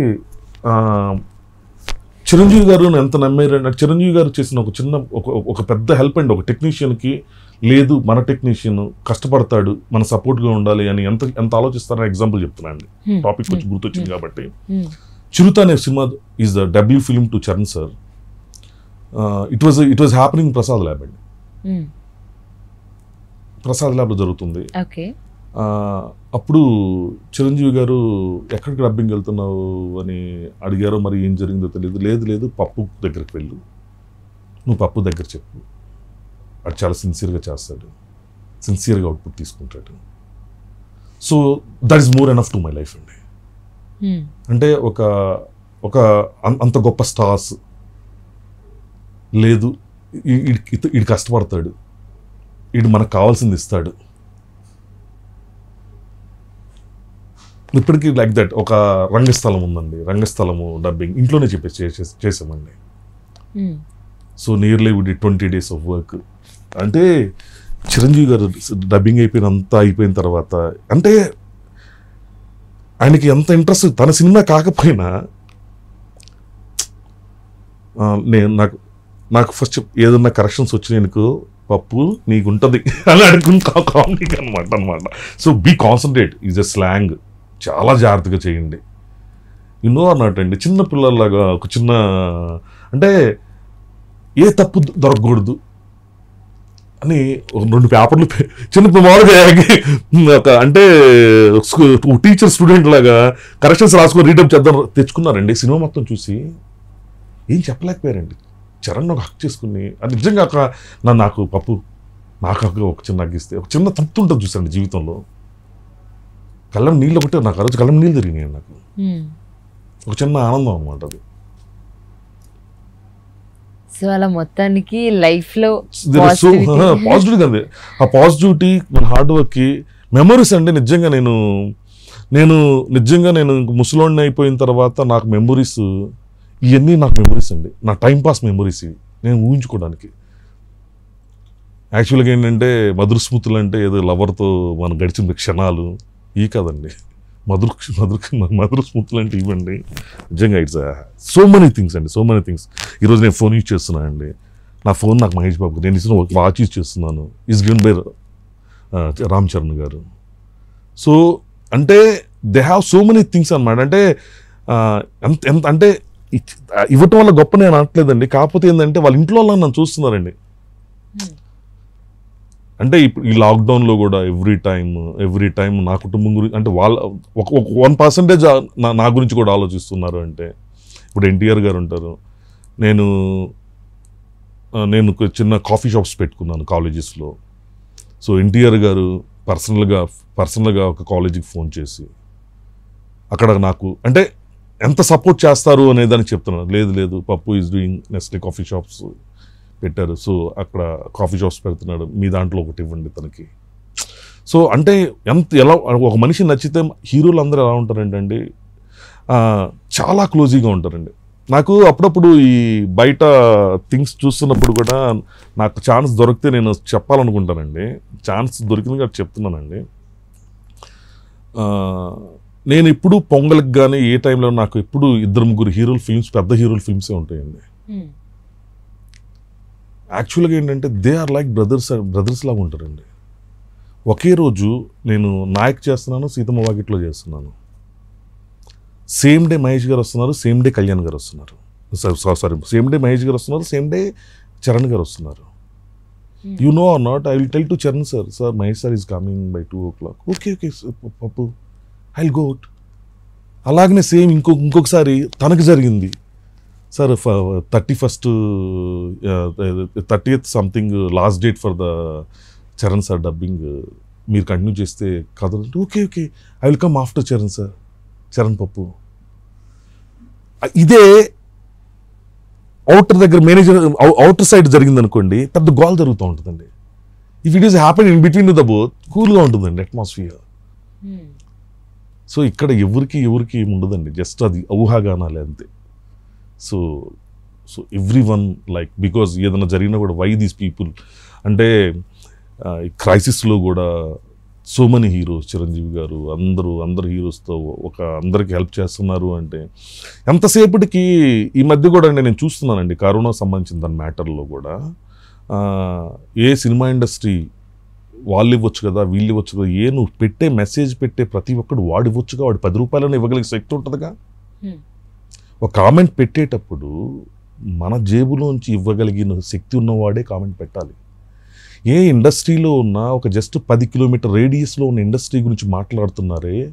చిరంజీవి గారు ఎంత నమ్మారు నాకు చిరంజీవి గారు చేసిన ఒక చిన్న ఒక పెద్ద హెల్ప్ అండి. ఒక టెక్నీషియన్కి లేదు మన టెక్నీషియన్ కష్టపడతాడు మన సపోర్ట్గా ఉండాలి అని ఎంత ఎంత ఆలోచిస్తారని ఎగ్జాంపుల్ చెప్తున్నాను Hmm. టాపిక్ వచ్చి గుర్తొచ్చింది కాబట్టి. Hmm. చిరుత అనే cinema is the debut film to Charan sir it was it was happening Prasad lab అండి. Hmm. ప్రసాద్ ల్యాబ్లో జరుగుతుంది. అప్పుడు చిరంజీవి గారు ఎక్కడికి డబ్బింగ్ వెళ్తున్నావు అని అడిగారో మరి ఏం జరిగిందో తెలియదు. లేదు లేదు పప్పు దగ్గరికి వెళ్ళు. నువ్వు పప్పు దగ్గర చెప్పు. అది చాలా సిన్సియర్గా చేస్తాడు. సిన్సియర్గా అవుట్పుట్ తీసుకుంటాడు. So that is more enough to my life అండి. Hmm. అంటే ఒక ఒక అంత గొప్ప స్టార్స్ లేదు ఈడు కష్టపడతాడు. ఈడు మనకు కావాల్సింది ఇస్తాడు. ఇప్పటికీ లైక్ దట్ ఒక రంగస్థలం ఉందండి. రంగస్థలము డబ్బింగ్ ఇంట్లోనే చెప్పేసి చేసే- చేసామండి. So nearly would twenty days of work అంటే చిరంజీవి గారు డబ్బింగ్ అయిపోయిన అంతా అయిపోయిన తర్వాత అంటే ఆయనకి ఎంత ఇంట్రెస్ట్ తన సినిమా కాకపోయినా నేను నాకు నాకు ఫస్ట్ ఏదన్నా కరెక్షన్స్ వచ్చినాయి అనుకో పప్పు నీకు ఉంటుంది అని అనుకుని కామెడీకి అనమాట అనమాట so be concentrate is a slang చాలా జాగ్రత్తగా చేయండి. యునో అన్నట్టు అండి? చిన్న పిల్లల్లాగా ఒక చిన్న అంటే ఏ తప్పు దొరకకూడదు అని రెండు పేపర్లు పె- చిన్న మామూలుగా ఒక అంటే టీచర్ స్టూడెంట్ లాగా కరెక్షన్స్ రాసుకొని రీడప్ చేద్దాం తెచ్చుకున్నారండి. సినిమా మొత్తం చూసి ఏం చెప్పలేకపోయారండి. చరణ్ ఒక హక్ చేసుకుని అది నిజంగా ఒక నా నాకు పప్పు నాకు హక్కు ఒక చిన్న అగ్గిస్తే ఒక చిన్న తృప్తి ఉంటుంది చూసండి జీవితంలో. కళ్ళం నీళ్ళు ఒకటే నాకు ఆ రోజు కళ్ళం నీళ్ళు తిరిగినాయి నాకు. ఒక చిన్న ఆనందం అనమాట అది. సో అలా మొత్తానికి లైఫ్లో సో positivity. పాజిటివ్ అండి. ఆ పాజిటివిటీ మన హార్డ్ వర్క్కి మెమరీస్ అండి. నిజంగా నేను నేను నిజంగా నేను ముసలోడిని అయిపోయిన తర్వాత నాకు మెమరీస్ ఇవన్నీ నాకు మెమరీస్ అండి. నా టైం పాస్ మెమరీస్ ఇవి. నేను ఊహించుకోవడానికి. యాక్చువల్గా ఏంటంటే మధుర స్మృతులు అంటే ఏదో లవర్తో మనం గడిచిన క్షణాలు. ఈ కదండి. మధుర మధుర మధుర స్మృతులు అంటే ఇవ్వండి నిజంగా ఇట్స్ సో మెనీ థింగ్స్ అండి. సో మెనీ థింగ్స్ ఈరోజు నేను ఫోన్ యూజ్ చేస్తున్నాను అండి. నా ఫోన్ నాకు మహేష్ బాబు నేను ఇచ్చిన ఒక వాచ్ యూజ్ చేస్తున్నాను. Is given by Ram Charan garu. So అంటే they have so many things అనమాట అంటే uh, ఎంత ఎంత అంటే ఇవ్వటం వల్ల గొప్ప నేను అనట్లేదండి. కాకపోతే ఏంటంటే వాళ్ళ ఇంట్లో వాళ్ళని నన్ను చూస్తున్నారండి. అంటే ఇప్పుడు ఈ లాక్డౌన్లో కూడా ఎవ్రీ టైం ఎవ్రీ టైం నా కుటుంబం గురించి అంటే వాళ్ళ ఒక వన్ పర్సంటేజ్ నా గురించి కూడా ఆలోచిస్తున్నారు అంటే. ఇప్పుడు ఎన్టీఆర్ గారు ఉంటారు. నేను నేను చిన్న కాఫీ షాప్స్ పెట్టుకున్నాను కాలేజెస్లో. సో ఎన్టీఆర్ గారు పర్సనల్గా పర్సనల్గా ఒక కాలేజీకి ఫోన్ చేసి అక్కడ నాకు అంటే ఎంత సపోర్ట్ చేస్తారు అనేదాన్ని చెప్తున్నారు. లేదు లేదు Pappu is doing Nestle coffee shops పెట్టారు. సో అక్కడ కాఫీ షాప్స్ పెడుతున్నాడు. మీ దాంట్లో ఒకటి ఇవ్వండి తనకి. సో అంటే ఎంత ఎలా ఒక మనిషి నచ్చితే హీరోలు అందరూ ఎలా ఉంటారంటే చాలా క్లోజీగా ఉంటారండి. నాకు అప్పుడప్పుడు ఈ బయట థింగ్స్ చూస్తున్నప్పుడు కూడా నాకు ఛాన్స్ దొరికితే నేను చెప్పాలనుకుంటానండి. ఛాన్స్ దొరికింది కాబట్టి చెప్తున్నానండి. నేను ఎప్పుడు పొంగల్కి కానీ ఏ టైంలో నాకు ఎప్పుడు ఇద్దరు ముగ్గురు హీరోల ఫిల్మ్స్ పెద్ద హీరోల ఫిల్మ్సే ఉంటాయండి. యాక్చువల్గా ఏంటంటే they are like brothers brothers లాగా ఉంటారండి. ఒకే రోజు నేను నాయక్ చేస్తున్నాను సీతమ్మ వాకిట్లో చేస్తున్నాను. సేమ్ డే మహేష్ గారు వస్తున్నారు సేమ్ డే కళ్యాణ్ గారు వస్తున్నారు. సారీ సేమ్ డే మహేష్ గారు వస్తున్నారు సేమ్ డే చరణ్ గారు వస్తున్నారు. You know or not I will tell to Charan sir sir Mahesh sir is coming by two o'clock. Okay okay Pappu. I will అలాగనే same ఇంకో ఇంకొకసారి తనకు జరిగింది. Sir thirty first thirty eighth something last date for the Charan sir dubbing. మీరు continue చేస్తే కథలు okay okay I will come after Charan sir Charan Pappu. ఇదే outer దగ్గర మేనేజర్ అవుటర్ సైడ్ జరిగింది అనుకోండి పెద్ద గోల్ జరుగుతూ ఉంటుందండి. If it is happen in between the both కూల్గా ఉంటుందండి అట్మాస్ఫియర్ సో ఇక్కడ ఎవరికి ఎవరికి ఏమి ఉండదండి. జస్ట్ అది ఊహాగానాలే అంతే. So so every one like because ఏదైనా జరిగినా కూడా వై దీస్ పీపుల్? అంటే క్రైసిస్లో కూడా సో మెనీ హీరోస్ చిరంజీవి గారు అందరూ అందరు హీరోస్తో ఒక అందరికి హెల్ప్ చేస్తున్నారు అంటే ఎంతసేపటికి ఈ మధ్య కూడా నేను చూస్తున్నానండి. కరోనా సంబంధించిన దాని మ్యాటర్లో కూడా ఏ సినిమా ఇండస్ట్రీ వాళ్ళు ఇవ్వచ్చు కదా వీళ్ళు ఇవ్వచ్చు కదా ఏ నువ్వు పెట్టే మెసేజ్ పెట్టే ప్రతి ఒక్కడు వాడు ఇవ్వచ్చుగా వాడు పది రూపాయలను ఇవ్వగలిగే శక్తి ఉంటుందిగా. ఒక కామెంట్ పెట్టేటప్పుడు మన జేబులోంచి ఇవ్వగలిగిన శక్తి ఉన్నవాడే కామెంట్ పెట్టాలి. ఏ ఇండస్ట్రీలో ఉన్న ఒక జస్ట్ పది కిలోమీటర్ రేడియస్లో ఉన్న ఇండస్ట్రీ గురించి మాట్లాడుతున్నారే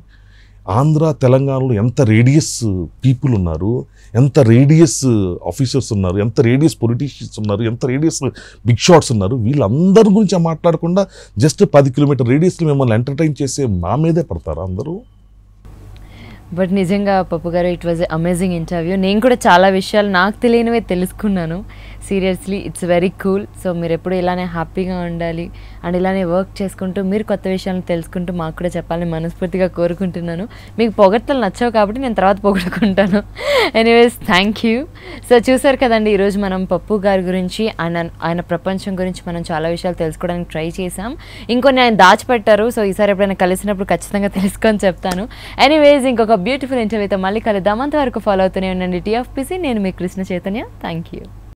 ఆంధ్ర తెలంగాణలో ఎంత రేడియస్ పీపుల్ ఉన్నారు ఎంత రేడియస్ ఆఫీసర్స్ ఉన్నారు ఎంత రేడియస్ పొలిటీషియన్స్ ఉన్నారు ఎంత రేడియస్ బిగ్ షాట్స్ ఉన్నారు వీళ్ళందరి గురించి మాట్లాడకుండా జస్ట్ పది కిలోమీటర్ రేడియస్లో మిమ్మల్ని ఎంటర్టైన్ చేసే మా మీదే పడతారా అందరూ? బట్ నిజంగా పప్పు గారు ఇట్ వాజ్ అమేజింగ్ ఇంటర్వ్యూ. నేను కూడా చాలా విషయాలు నాకు తెలియనివే తెలుసుకున్నాను. Seriously it's very cool so మీరు ఎప్పుడు ఇలానే హ్యాపీగా ఉండాలి అండ్ ఇలానే వర్క్ చేసుకుంటూ మీరు కొత్త విషయాలను తెలుసుకుంటూ మాకు కూడా చెప్పాలని మనస్ఫూర్తిగా కోరుకుంటున్నాను. మీకు పొగడ్తలు నచ్చావు కాబట్టి నేను తర్వాత పొగడుకుంటాను. ఎనీవేస్ థ్యాంక్ యూ సో చూసారు కదండి ఈరోజు మనం పప్పు గారి గురించి ఆయన ఆయన ప్రపంచం గురించి మనం చాలా విషయాలు తెలుసుకోవడానికి ట్రై చేసాం ఇంకొన్ని ఆయన దాచిపెట్టారు. సో ఈసారి ఎప్పుడైనా కలిసినప్పుడు ఖచ్చితంగా తెలుసుకొని చెప్తాను. ఎనీవేస్ ఇంకొక బ్యూటిఫుల్ ఇంటర్వ్యూతో మళ్ళీ కలుద్దాం. అంతవరకు ఫాలో అవుతూనే ఉండండి టీఎఫ్పిసి నేను మీ కృష్ణ చైతన్య. Thank you